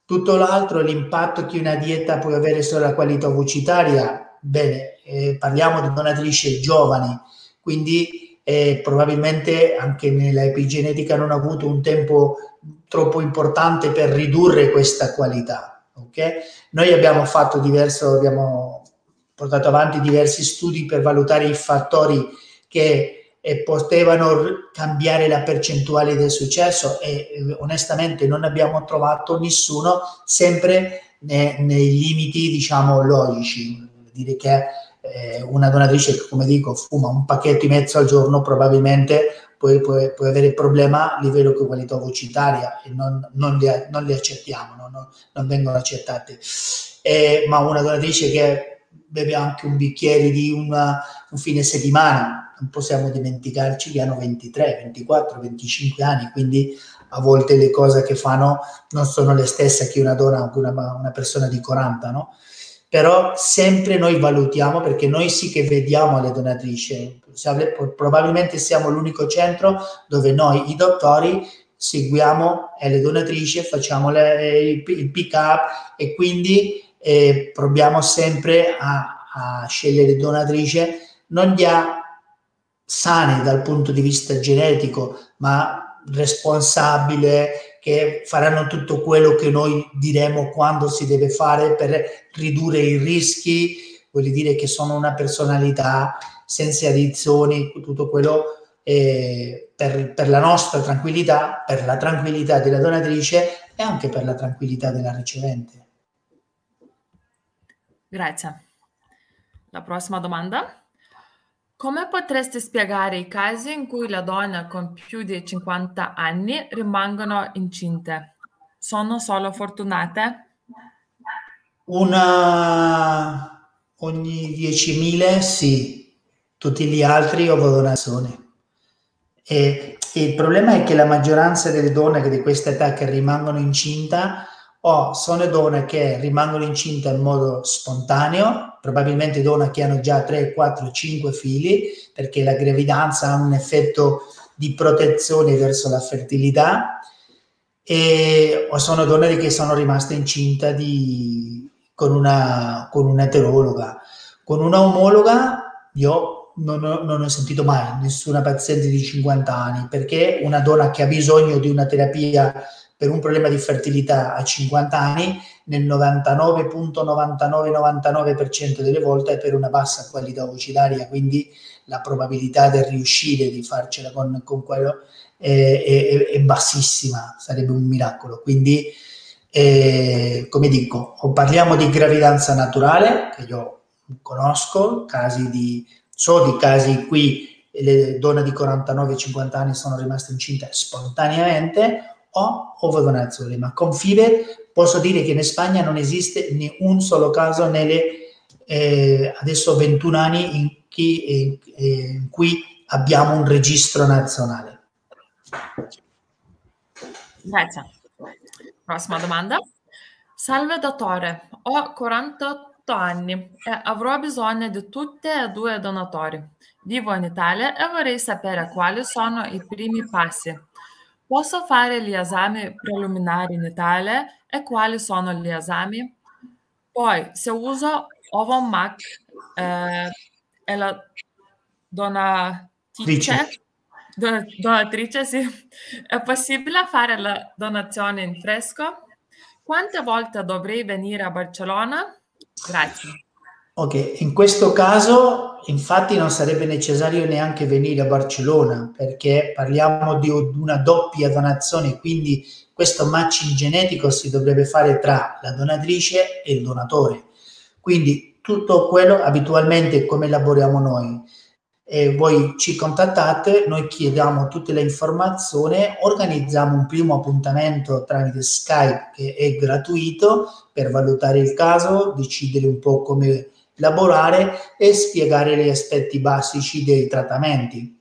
Tutto l'altro, l'impatto che una dieta può avere sulla qualità ovocitaria, bene, eh, parliamo di donatrici giovani, quindi eh, probabilmente anche nella epigenetica non ha avuto un tempo troppo importante per ridurre questa qualità. Okay? Noi abbiamo fatto diverso, abbiamo portato avanti diversi studi per valutare i fattori che eh, potevano cambiare la percentuale del successo e eh, onestamente non abbiamo trovato nessuno sempre ne, nei limiti diciamo logici dire che eh, una donatrice che, come dico, fuma un pacchetto e mezzo al giorno, probabilmente poi può, può avere problema a livello di qualità vocitaria e non, non, li, non li accettiamo, no? non, non, vengono accettate. Eh, ma una donatrice che beve anche un bicchiere di una, un fine settimana, non possiamo dimenticarci che hanno 23, 24, 25 anni, quindi a volte le cose che fanno non sono le stesse che una donna o una, una persona di 40, no? Però sempre noi valutiamo perché noi sì che vediamo le donatrici, probabilmente siamo l'unico centro dove noi i dottori seguiamo le donatrici, facciamo le, il pick up e quindi eh, proviamo sempre a, a scegliere donatrici non già sane dal punto di vista genetico, ma responsabile, che faranno tutto quello che noi diremo quando si deve fare per ridurre i rischi, vuol dire che sono una personalità senza addizioni, tutto quello eh, per, per la nostra tranquillità, per la tranquillità della donatrice e anche per la tranquillità della ricevente. Grazie. La prossima domanda. Come potresti spiegare i casi in cui le donne con più di 50 anni rimangono incinte? Sono solo fortunate? Una ogni 10.000 sì, tutti gli altri ovodonazioni. E, e il problema è che la maggioranza delle donne di questa età che rimangono incinta o sono donne che rimangono incinte in modo spontaneo, probabilmente donne che hanno già 3, 4, 5 figli, perché la gravidanza ha un effetto di protezione verso la fertilità, e, o sono donne che sono rimaste incinte di, con, una, con un'eterologa. Con una omologa io non ho, non ho, sentito mai nessuna paziente di 50 anni, perché una donna che ha bisogno di una terapia per un problema di fertilità a 50 anni, nel 99.9999% delle volte è per una bassa qualità vocitaria, quindi la probabilità di riuscire di farcela con, con quello è, è, è, bassissima, sarebbe un miracolo. Quindi, eh, come dico, parliamo di gravidanza naturale, che io conosco, casi di, so di casi cui le donne di 49-50 anni sono rimaste incinte spontaneamente, o ovodonazione, ma con FIDE posso dire che in Spagna non esiste né un solo caso nelle eh, adesso 21 anni in, chi, eh, in cui abbiamo un registro nazionale. Grazie. Prossima domanda. Salve dottore, ho 48 anni e avrò bisogno di tutti e due donatori. Vivo in Italia e vorrei sapere quali sono i primi passi. Posso fare gli esami preliminari in Italia e quali sono gli esami? Poi, se uso OvoMac eh, e la donatrice, donatrice sì, è possibile fare la donazione in fresco? Quante volte dovrei venire a Barcellona? Grazie. Ok, in questo caso infatti non sarebbe necessario neanche venire a Barcellona perché parliamo di una doppia donazione, quindi questo matching genetico si dovrebbe fare tra la donatrice e il donatore. Quindi tutto quello abitualmente come lavoriamo noi. E voi ci contattate, noi chiediamo tutte le informazioni, organizziamo un primo appuntamento tramite Skype che è gratuito per valutare il caso, decidere un po' come lavorare e spiegare gli aspetti basici dei trattamenti.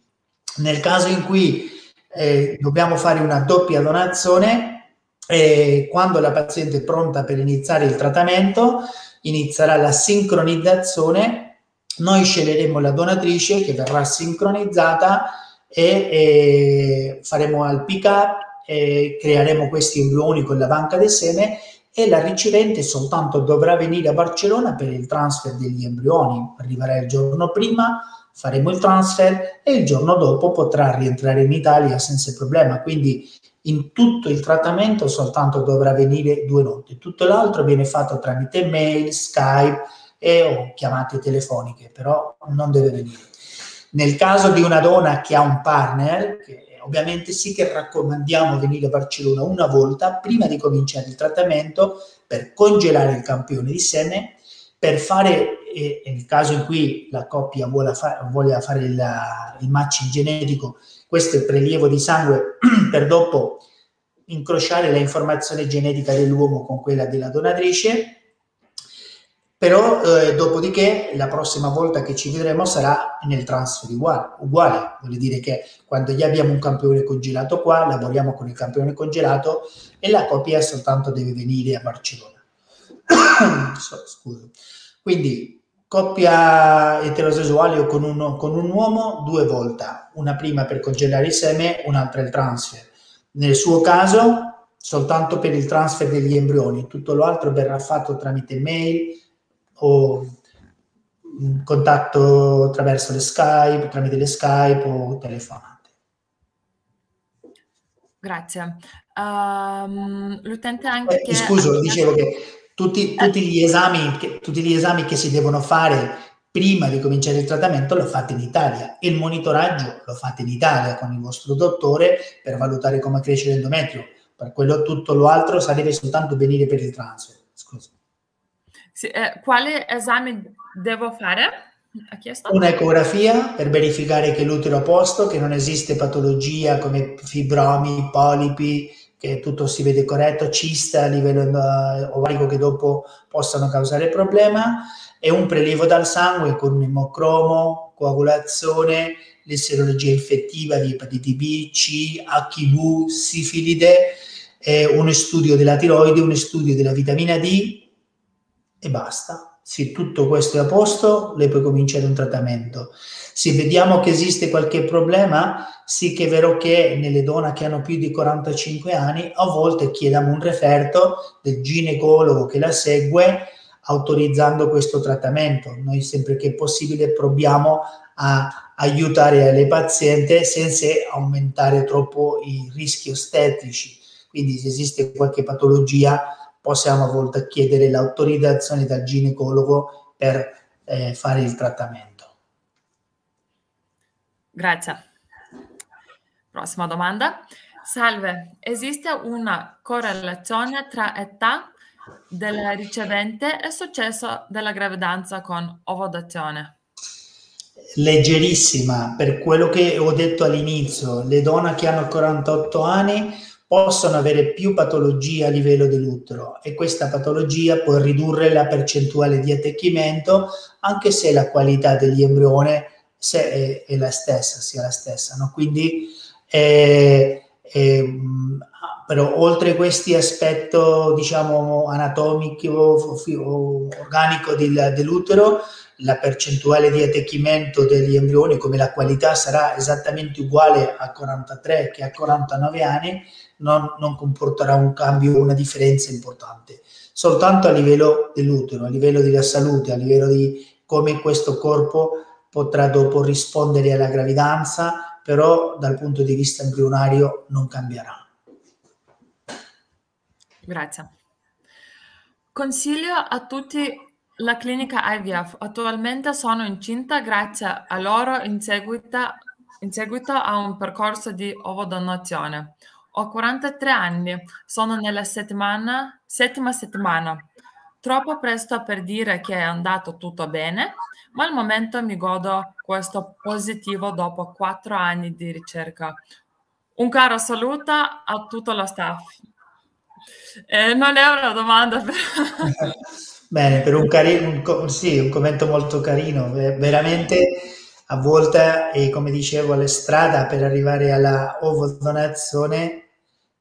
Nel caso in cui eh, dobbiamo fare una doppia donazione, eh, quando la paziente è pronta per iniziare il trattamento, inizierà la sincronizzazione. Noi sceglieremo la donatrice che verrà sincronizzata e, e faremo al pick-up e creeremo questi embrioni con la banca del seme e la ricevente soltanto dovrà venire a Barcellona per il transfer degli embrioni. Arriverà il giorno prima, faremo il transfer e il giorno dopo potrà rientrare in Italia senza problema. Quindi in tutto il trattamento soltanto dovrà venire due notti. Tutto l'altro viene fatto tramite mail, Skype e o chiamate telefoniche, però non deve venire. Nel caso di una donna che ha un partner, che ovviamente sì che raccomandiamo venire a Barcellona una volta prima di cominciare il trattamento per congelare il campione di seme, per fare, e, nel caso in cui la coppia vuole, fa, voglia fare il, il matching genetico, questo è il prelievo di sangue per dopo incrociare la informazione genetica dell'uomo con quella della donatrice però eh, dopodiché la prossima volta che ci vedremo sarà nel transfer uguale, uguale, vuol dire che quando già abbiamo un campione congelato qua, lavoriamo con il campione congelato e la coppia soltanto deve venire a Barcellona. Scusa. Quindi coppia eterosessuale o con, uno, con un uomo due volte, una prima per congelare il seme, un'altra il transfer. Nel suo caso soltanto per il transfer degli embrioni, tutto l'altro verrà fatto tramite mail, o contatto attraverso le Skype, tramite le Skype o telefonate. Grazie. Um, l'utente anche eh, Scuso, dicevo che tutti, tutti, gli esami che, tutti gli esami che si devono fare prima di cominciare il trattamento lo fate in Italia. Il monitoraggio lo fate in Italia con il vostro dottore per valutare come cresce l'endometrio. Per quello tutto l'altro sarebbe soltanto venire per il transfer. Scusa. Sì, eh, quale esame devo fare? Un'ecografia per verificare che l'utero è a posto, che non esiste patologia come fibromi, polipi, che tutto si vede corretto, cista a livello uh, ovarico che dopo possano causare problema, e un prelievo dal sangue con emocromo, coagulazione, le serologie infettive di epatite B, C, HIV, sifilide, eh, uno studio della tiroide, uno studio della vitamina D, e basta. Se tutto questo è a posto, lei può cominciare un trattamento. Se vediamo che esiste qualche problema, sì che è vero che nelle donne che hanno più di 45 anni, a volte chiediamo un referto del ginecologo che la segue autorizzando questo trattamento. Noi sempre che possibile proviamo a aiutare le pazienti senza aumentare troppo i rischi ostetrici. Quindi se esiste qualche patologia possiamo a volte chiedere l'autorizzazione dal ginecologo per eh, fare il trattamento. Grazie. Prossima domanda. Salve, esiste una correlazione tra età del ricevente e successo della gravidanza con ovodazione? Leggerissima, per quello che ho detto all'inizio, le donne che hanno 48 anni possono avere più patologie a livello dell'utero e questa patologia può ridurre la percentuale di attecchimento anche se la qualità degli embrioni è, è, la stessa, sia la stessa. No? Quindi eh, E, però oltre questi aspetti diciamo anatomico o organico del, dell'utero la percentuale di attecchimento degli embrioni come la qualità sarà esattamente uguale a 43 che a 49 anni non, non comporterà un cambio una differenza importante soltanto a livello dell'utero a livello della salute a livello di come questo corpo potrà dopo rispondere alla gravidanza però dal punto di vista embrionario non cambierà Grazie. Consiglio a tutti la clinica IVF. Attualmente sono incinta grazie a loro in seguito, in seguito a un percorso di ovodonazione. Ho 43 anni, sono nella settimana, settima settimana. Troppo presto per dire che è andato tutto bene, ma al momento mi godo questo positivo dopo quattro anni di ricerca. Un caro saluto a tutto lo staff. Eh, non è una domanda. Per... Bene, per un, carino, un, sì, un commento molto carino. Veramente a volte, e come dicevo, la strada per arrivare alla ovodonazione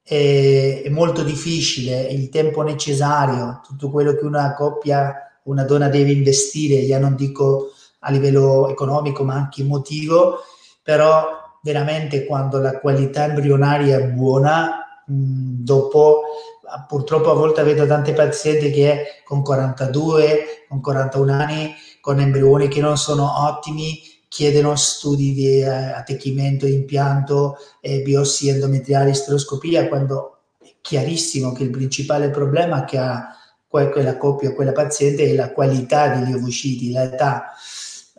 è, è molto difficile, il tempo necessario, tutto quello che una coppia, una donna deve investire, ya non dico a livello economico ma anche emotivo, però veramente quando la qualità embrionaria è buona, mh, dopo purtroppo a volte vedo tante pazienti che con 42, con 41 anni, con embrioni che non sono ottimi, chiedono studi di eh, attecchimento, impianto, eh, biossi endometriali, stereoscopia, quando è chiarissimo che il principale problema che ha quella coppia, quella paziente è la qualità degli ovociti, l'età.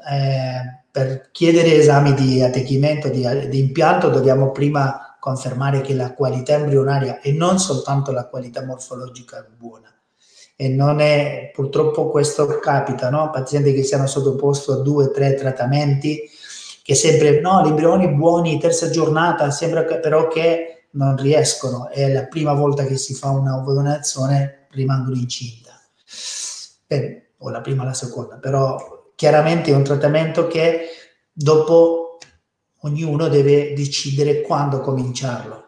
Eh, per chiedere esami di attecchimento, di, di impianto, dobbiamo prima confermare che la qualità embrionaria e non soltanto la qualità morfologica è buona. E non è, purtroppo questo capita, no? Pazienti che siano sottoposti a due, tre trattamenti, che sempre, no, gli embrioni buoni, terza giornata, sembra che, però che non riescono. È la prima volta che si fa una ovodonazione, rimangono incinta. Eh, o la prima la seconda, però chiaramente è un trattamento che dopo ognuno deve decidere quando cominciarlo.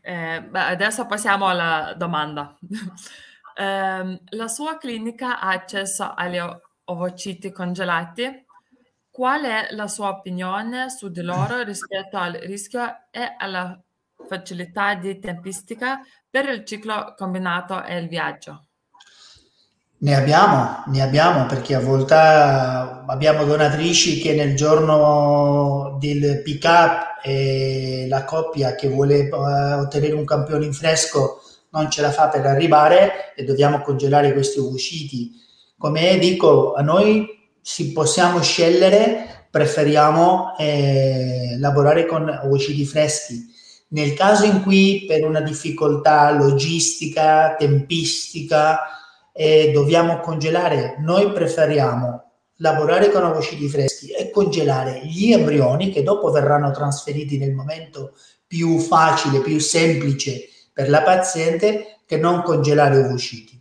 Eh, beh, adesso passiamo alla domanda. eh, la sua clinica ha accesso agli ovociti congelati. Qual è la sua opinione su di loro rispetto al rischio e alla facilità di tempistica per il ciclo combinato e il viaggio? Ne abbiamo, ne abbiamo perché a volte abbiamo donatrici che nel giorno del pick up e la coppia che vuole uh, ottenere un campione in fresco non ce la fa per arrivare e dobbiamo congelare questi ovociti. Come dico, a noi si possiamo scegliere, preferiamo eh, lavorare con ovociti freschi. Nel caso in cui per una difficoltà logistica, tempistica, e dobbiamo congelare, noi preferiamo lavorare con ovociti freschi e congelare gli embrioni che dopo verranno trasferiti nel momento più facile, più semplice per la paziente che non congelare ovociti.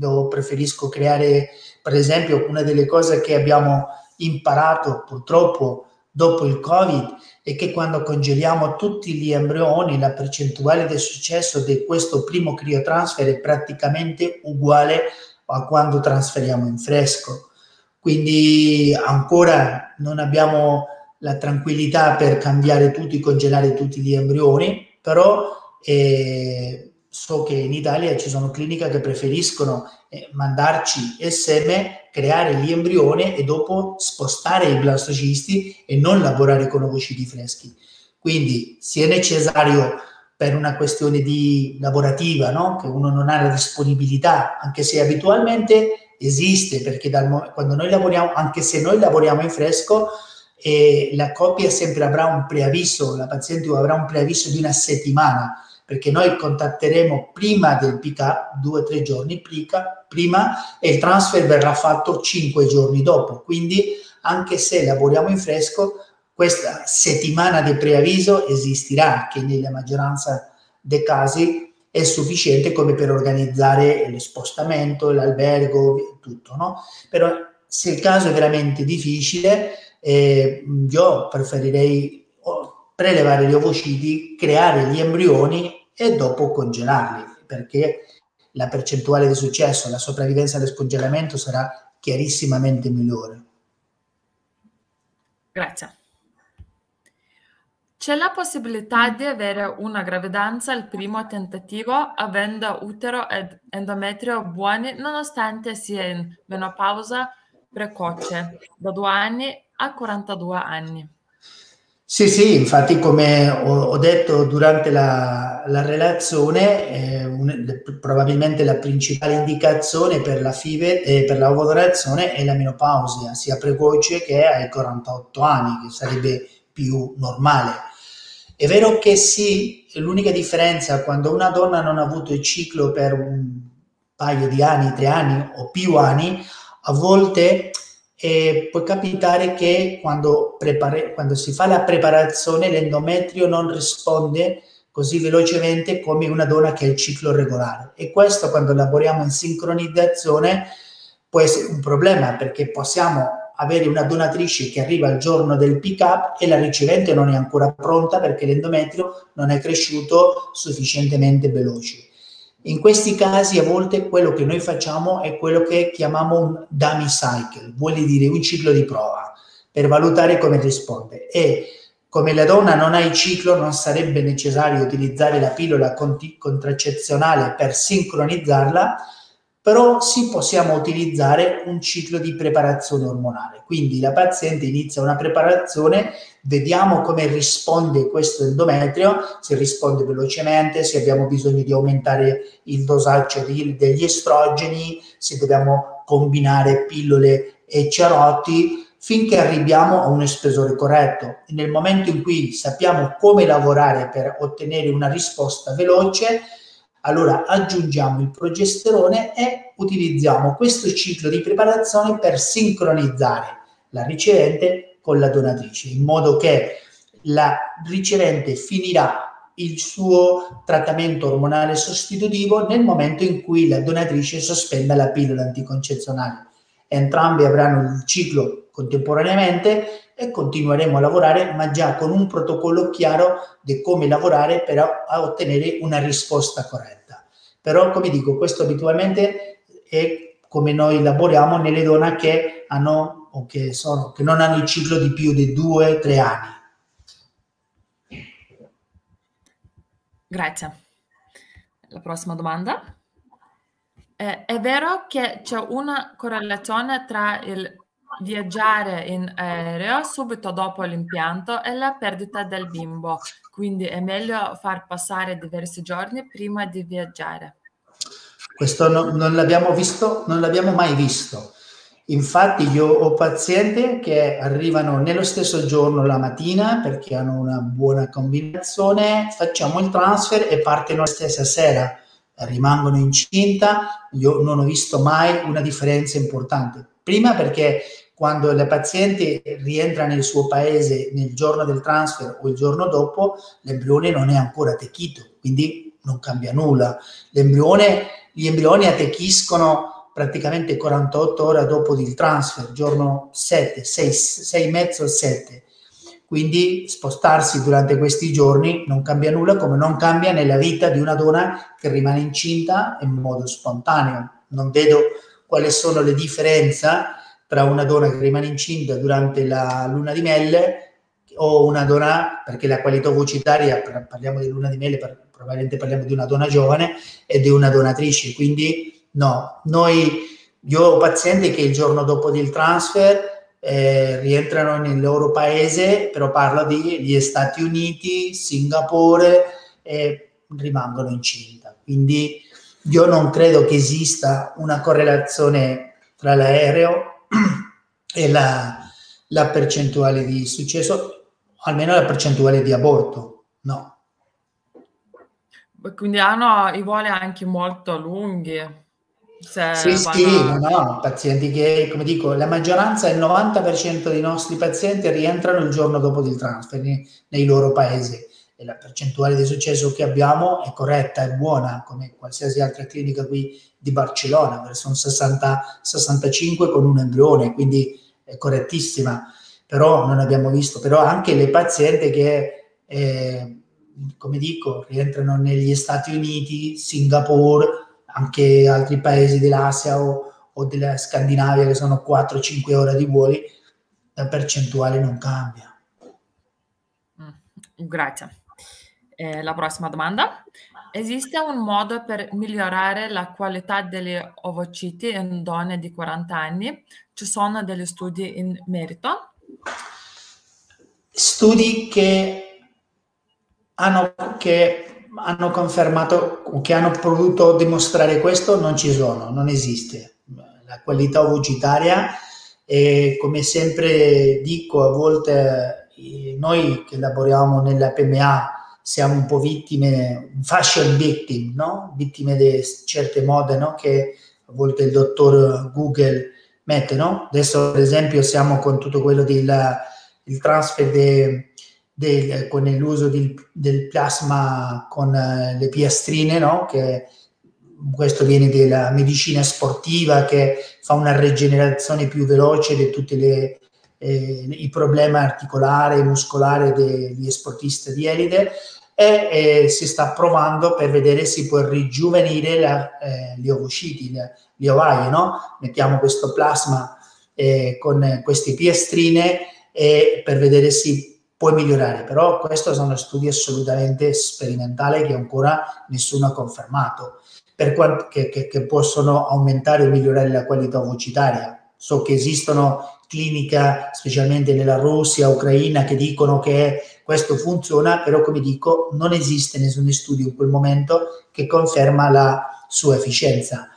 Io preferisco creare, per esempio, una delle cose che abbiamo imparato purtroppo dopo il Covid è che quando congeliamo tutti gli embrioni la percentuale del successo di questo primo criotransfer è praticamente uguale a quando trasferiamo in fresco. Quindi ancora non abbiamo la tranquillità per cambiare tutti, congelare tutti gli embrioni, però eh, so che in Italia ci sono cliniche che preferiscono eh, mandarci il seme, creare gli embrioni e dopo spostare i blastocisti e non lavorare con ovociti freschi. Quindi se è necessario per una questione di lavorativa, no? che uno non ha la disponibilità, anche se abitualmente esiste, perché dal, quando noi lavoriamo, anche se noi lavoriamo in fresco, eh, la coppia sempre avrà un preavviso, la paziente avrà un preavviso di una settimana perché noi contatteremo prima del pick up, due o tre giorni prima, e il transfer verrà fatto cinque giorni dopo. Quindi anche se lavoriamo in fresco, questa settimana di preavviso esisterà, che nella maggioranza dei casi è sufficiente come per organizzare lo spostamento, l'albergo, tutto, no? Però se il caso è veramente difficile, eh, io preferirei prelevare gli ovociti, creare gli embrioni e dopo congelarli, perché la percentuale di successo, la sopravvivenza del scongelamento sarà chiarissimamente migliore. Grazie. C'è la possibilità di avere una gravidanza al primo tentativo avendo utero ed endometrio buoni nonostante sia in menopausa precoce da 2 anni a 42 anni. Sì, sì, infatti come ho, ho detto durante la, la relazione, eh, un, probabilmente la principale indicazione per la FIVE e per la ovorazione è la menopausia, sia precoce che ai 48 anni, che sarebbe più normale. È vero che sì, l'unica differenza quando una donna non ha avuto il ciclo per un paio di anni, tre anni o più anni, a volte e può capitare che quando, prepare, quando si fa la preparazione l'endometrio non risponde così velocemente come una donna che ha il ciclo regolare e questo quando lavoriamo in sincronizzazione può essere un problema perché possiamo avere una donatrice che arriva il giorno del pick up e la ricevente non è ancora pronta perché l'endometrio non è cresciuto sufficientemente veloce. In questi casi a volte quello che noi facciamo è quello che chiamiamo un dummy cycle, vuol dire un ciclo di prova per valutare come risponde. E come la donna non ha il ciclo non sarebbe necessario utilizzare la pillola contraccezionale per sincronizzarla, però sì possiamo utilizzare un ciclo di preparazione ormonale. Quindi la paziente inizia una preparazione, vediamo come risponde questo endometrio, se risponde velocemente, se abbiamo bisogno di aumentare il dosaggio di, degli estrogeni, se dobbiamo combinare pillole e cerotti, finché arriviamo a un spessore corretto. Nel momento in cui sappiamo come lavorare per ottenere una risposta veloce, allora aggiungiamo il progesterone e utilizziamo questo ciclo di preparazione per sincronizzare la ricevente con la donatrice, in modo che la ricevente finirà il suo trattamento ormonale sostitutivo nel momento in cui la donatrice sospenda la pillola anticoncezionale. Entrambi avranno il ciclo contemporaneamente e continueremo a lavorare, ma già con un protocollo chiaro di come lavorare per ottenere una risposta corretta. Però, come dico, questo abitualmente è come noi lavoriamo nelle donne che hanno o che, sono, che non hanno il ciclo di più di due o tre anni. Grazie. La prossima domanda. Eh, è vero che c'è una correlazione tra il viaggiare in aereo subito dopo l'impianto e la perdita del bimbo, quindi è meglio far passare diversi giorni prima di viaggiare. Questo no, non l'abbiamo visto, non l'abbiamo mai visto. Infatti io ho pazienti che arrivano nello stesso giorno la mattina perché hanno una buona combinazione, facciamo il transfer e partono la stessa sera, rimangono incinta, io non ho visto mai una differenza importante. Prima perché quando la paziente rientra nel suo paese nel giorno del transfer o il giorno dopo, l'embrione non è ancora attecchito, quindi non cambia nulla. Gli embrioni attecchiscono praticamente 48 ore dopo il transfer, giorno 7, 6, 6 mezzo 7. Quindi spostarsi durante questi giorni non cambia nulla, come non cambia nella vita di una donna che rimane incinta in modo spontaneo. Non vedo quali sono le differenze tra una donna che rimane incinta durante la luna di miele o una donna, perché la qualità vocitaria, parliamo di luna di miele, probabilmente parliamo di una donna giovane e di una donatrice, quindi no, noi, io ho pazienti che il giorno dopo il transfer eh, rientrano nel loro paese, però parlo degli Stati Uniti, Singapore e rimangono incinta. Quindi io non credo che esista una correlazione tra l'aereo e la, la percentuale di successo, almeno la percentuale di aborto, no. Quindi hanno i voli anche molto lunghi. Se sì, vanno... sì, no, no, pazienti che, come dico, la maggioranza, il 90% dei nostri pazienti rientrano il giorno dopo il transfer nei, nei loro paesi e la percentuale di successo che abbiamo è corretta, è buona, come qualsiasi altra clinica qui di Barcellona, verso un 60-65 con un embrione, quindi è correttissima. Però non abbiamo visto, però anche le pazienti che eh, come dico, rientrano negli Stati Uniti, Singapore, anche altri paesi dell'Asia o, o della Scandinavia che sono 4-5 ore di voli, la percentuale non cambia. Mm, grazie. Eh, la prossima domanda. Esiste un modo per migliorare la qualità degli ovociti in donne di 40 anni? Ci sono degli studi in merito? Studi che hanno, che hanno confermato, che hanno potuto dimostrare questo, non ci sono, non esiste. La qualità ovocitaria e come sempre dico a volte eh, noi che lavoriamo nella PMA siamo un po' vittime, fashion victim, no? Vittime di certe mode, no? Che a volte il dottor Google mette, no? Adesso, per esempio, siamo con tutto quello del transfer de, de, con l'uso del, del plasma con uh, le piastrine, no? Che questo viene dalla medicina sportiva che fa una rigenerazione più veloce di tutti le, eh, i problemi articolari e muscolari degli sportisti di elite e eh, si sta provando per vedere se può rigiuvenire la, eh, gli ovociti, le, gli ovaie, no? Mettiamo questo plasma eh, con queste piastrine e per vedere se può migliorare, però questo sono studi assolutamente sperimentali che ancora nessuno ha confermato, per quanto, che, che, che possono aumentare o migliorare la qualità ovocitaria. So che esistono cliniche, specialmente nella Russia, Ucraina, che dicono che questo funziona, però come dico non esiste nessun studio in quel momento che conferma la sua efficienza.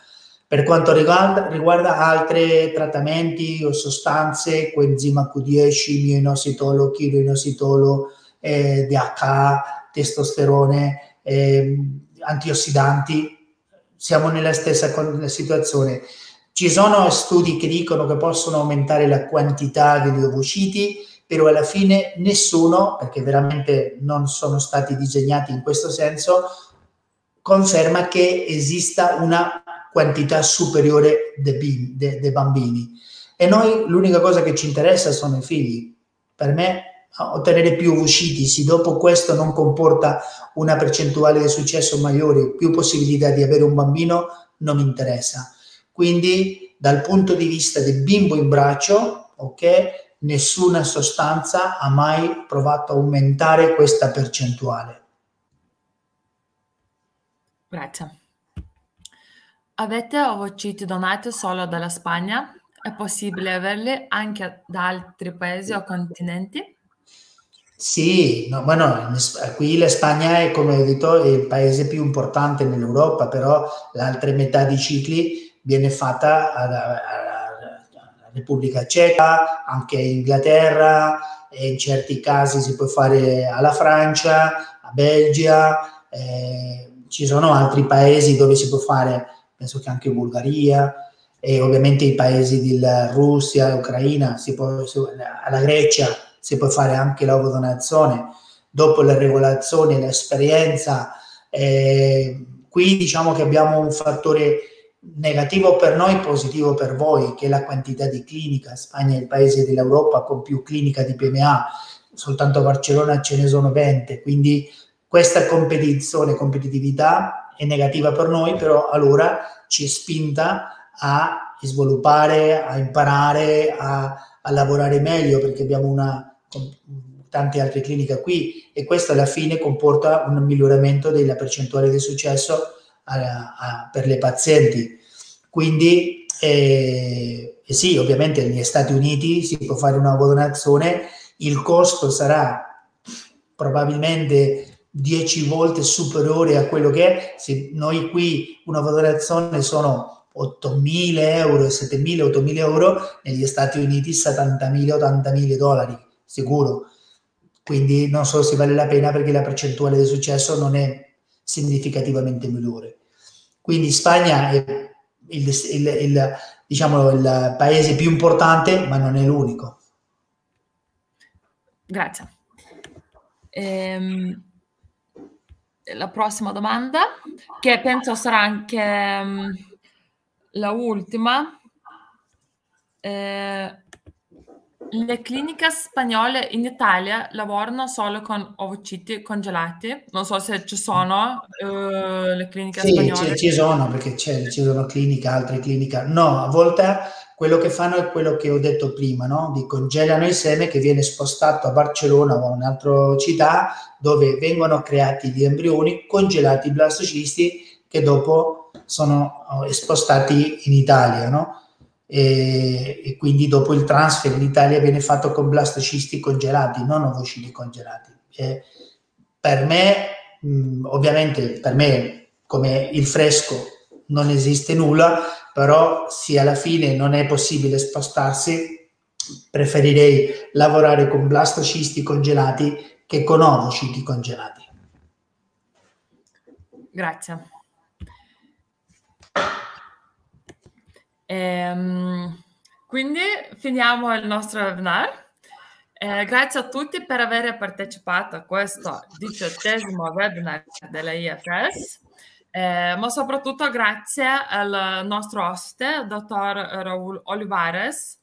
Per quanto riguarda, riguarda altri trattamenti o sostanze, coenzima Q10, mioinositolo, chiroinositolo, eh, DHA, testosterone, eh, antiossidanti, siamo nella stessa situazione. Ci sono studi che dicono che possono aumentare la quantità degli ovociti, però alla fine nessuno, perché veramente non sono stati disegnati in questo senso, conferma che esista una quantità superiore dei bambini. E noi l'unica cosa che ci interessa sono i figli. Per me ottenere più ovociti, se dopo questo non comporta una percentuale di successo maggiore, più possibilità di avere un bambino, non mi interessa. Quindi dal punto di vista del bimbo in braccio, ok, nessuna sostanza ha mai provato a aumentare questa percentuale. Grazie. Avete ovociti donati solo dalla Spagna? È possibile averli anche da altri paesi o continenti? Sì, no, bueno, qui la Spagna è, come ho detto, il paese più importante nell'Europa, però l'altra metà dei cicli viene fatta ad, Repubblica Ceca, anche Inghilterra, e in certi casi si può fare alla Francia, a Belgia, eh, ci sono altri paesi dove si può fare, penso che anche Bulgaria, e ovviamente i paesi della Russia, Ucraina, si può, alla Grecia si può fare anche l'ovodonazione. Dopo la regolazione, l'esperienza, eh, qui diciamo che abbiamo un fattore negativo per noi, positivo per voi, che è la quantità di clinica. Spagna è il paese dell'Europa con più clinica di PMA, soltanto a Barcellona ce ne sono 20, quindi questa competizione, competitività è negativa per noi, però allora ci è spinta a sviluppare, a imparare, a, a lavorare meglio perché abbiamo una, tante altre cliniche qui e questo alla fine comporta un miglioramento della percentuale di successo a, a, per le pazienti. Quindi, eh, sì, ovviamente negli Stati Uniti si può fare una donazione, il costo sarà probabilmente 10 volte superiore a quello che è, se noi qui una donazione sono 8.000 euro, 7.000, 8.000 euro, negli Stati Uniti 70.000, 80.000 dollari, sicuro. Quindi non so se vale la pena perché la percentuale di successo non è significativamente migliore. Quindi Spagna è il, il, il, diciamo, il paese più importante, ma non è l'unico. Grazie. Ehm, la prossima domanda, che penso sarà anche um, la ultima. Eh, Le cliniche spagnole in Italia lavorano solo con ovociti congelati? Non so se ci sono uh, le cliniche sì, spagnole. Sì, ci sono perché ci sono cliniche, altre cliniche. No, a volte quello che fanno è quello che ho detto prima, no? Di congelano il seme che viene spostato a Barcellona o a un'altra città dove vengono creati gli embrioni congelati blastocisti che dopo sono eh, spostati in Italia, no? E, e, quindi dopo il transfer in Italia viene fatto con blastocisti congelati, non ovociti congelati. E per me, mh, ovviamente per me come il fresco non esiste nulla, però se alla fine non è possibile spostarsi, preferirei lavorare con blastocisti congelati che con ovociti congelati. Grazie. Ehm, quindi finiamo il nostro webinar. Eh, grazie a tutti per aver partecipato a questo diciottesimo webinar della IFS, eh, ma soprattutto grazie al nostro ospite, dottor Raul Olivares,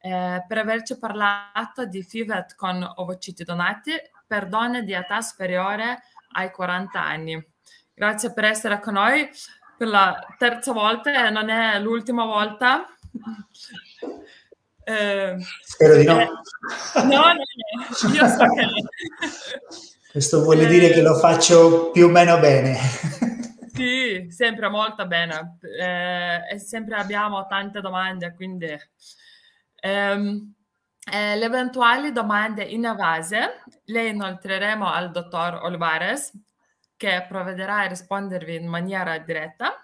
eh, per averci parlato di FIVET con ovociti donati per donne di età superiore ai 40 anni. Grazie per essere con noi per la terza volta e non è l'ultima volta. Eh, Spero di no. Eh, no, no, io so che... Questo vuole eh, dire che lo faccio più o meno bene. sì, sempre molto bene. Eh, e sempre abbiamo tante domande, quindi... Ehm, eh, le eventuali domande in evase le inoltreremo al dottor Olivares che provvederà a rispondervi in maniera diretta.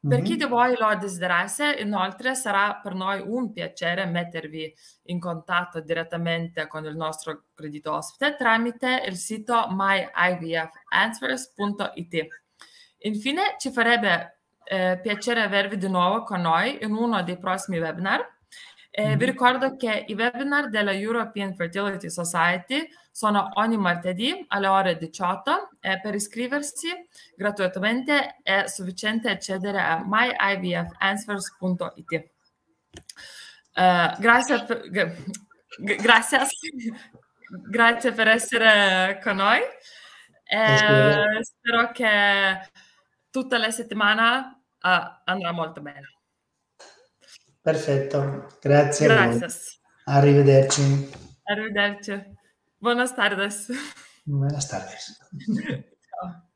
Per chi di voi lo desiderasse, inoltre sarà per noi un piacere mettervi in contatto direttamente con il nostro credito ospite tramite il sito myivfanswers.it. Infine, ci farebbe eh, piacere avervi di nuovo con noi in uno dei prossimi webinar eh, vi ricordo che i webinar della European Fertility Society sono ogni martedì alle ore 18 e per iscriversi gratuitamente è sufficiente accedere a myivfanswers.it. Uh, eh, grazie, per, grazie, grazie per essere con noi. Eh, spero che tutta la settimana uh, andrà molto bene. Perfetto, grazie. Gracias. Arrivederci. Arrivederci. Buenas tardes. Buenas tardes.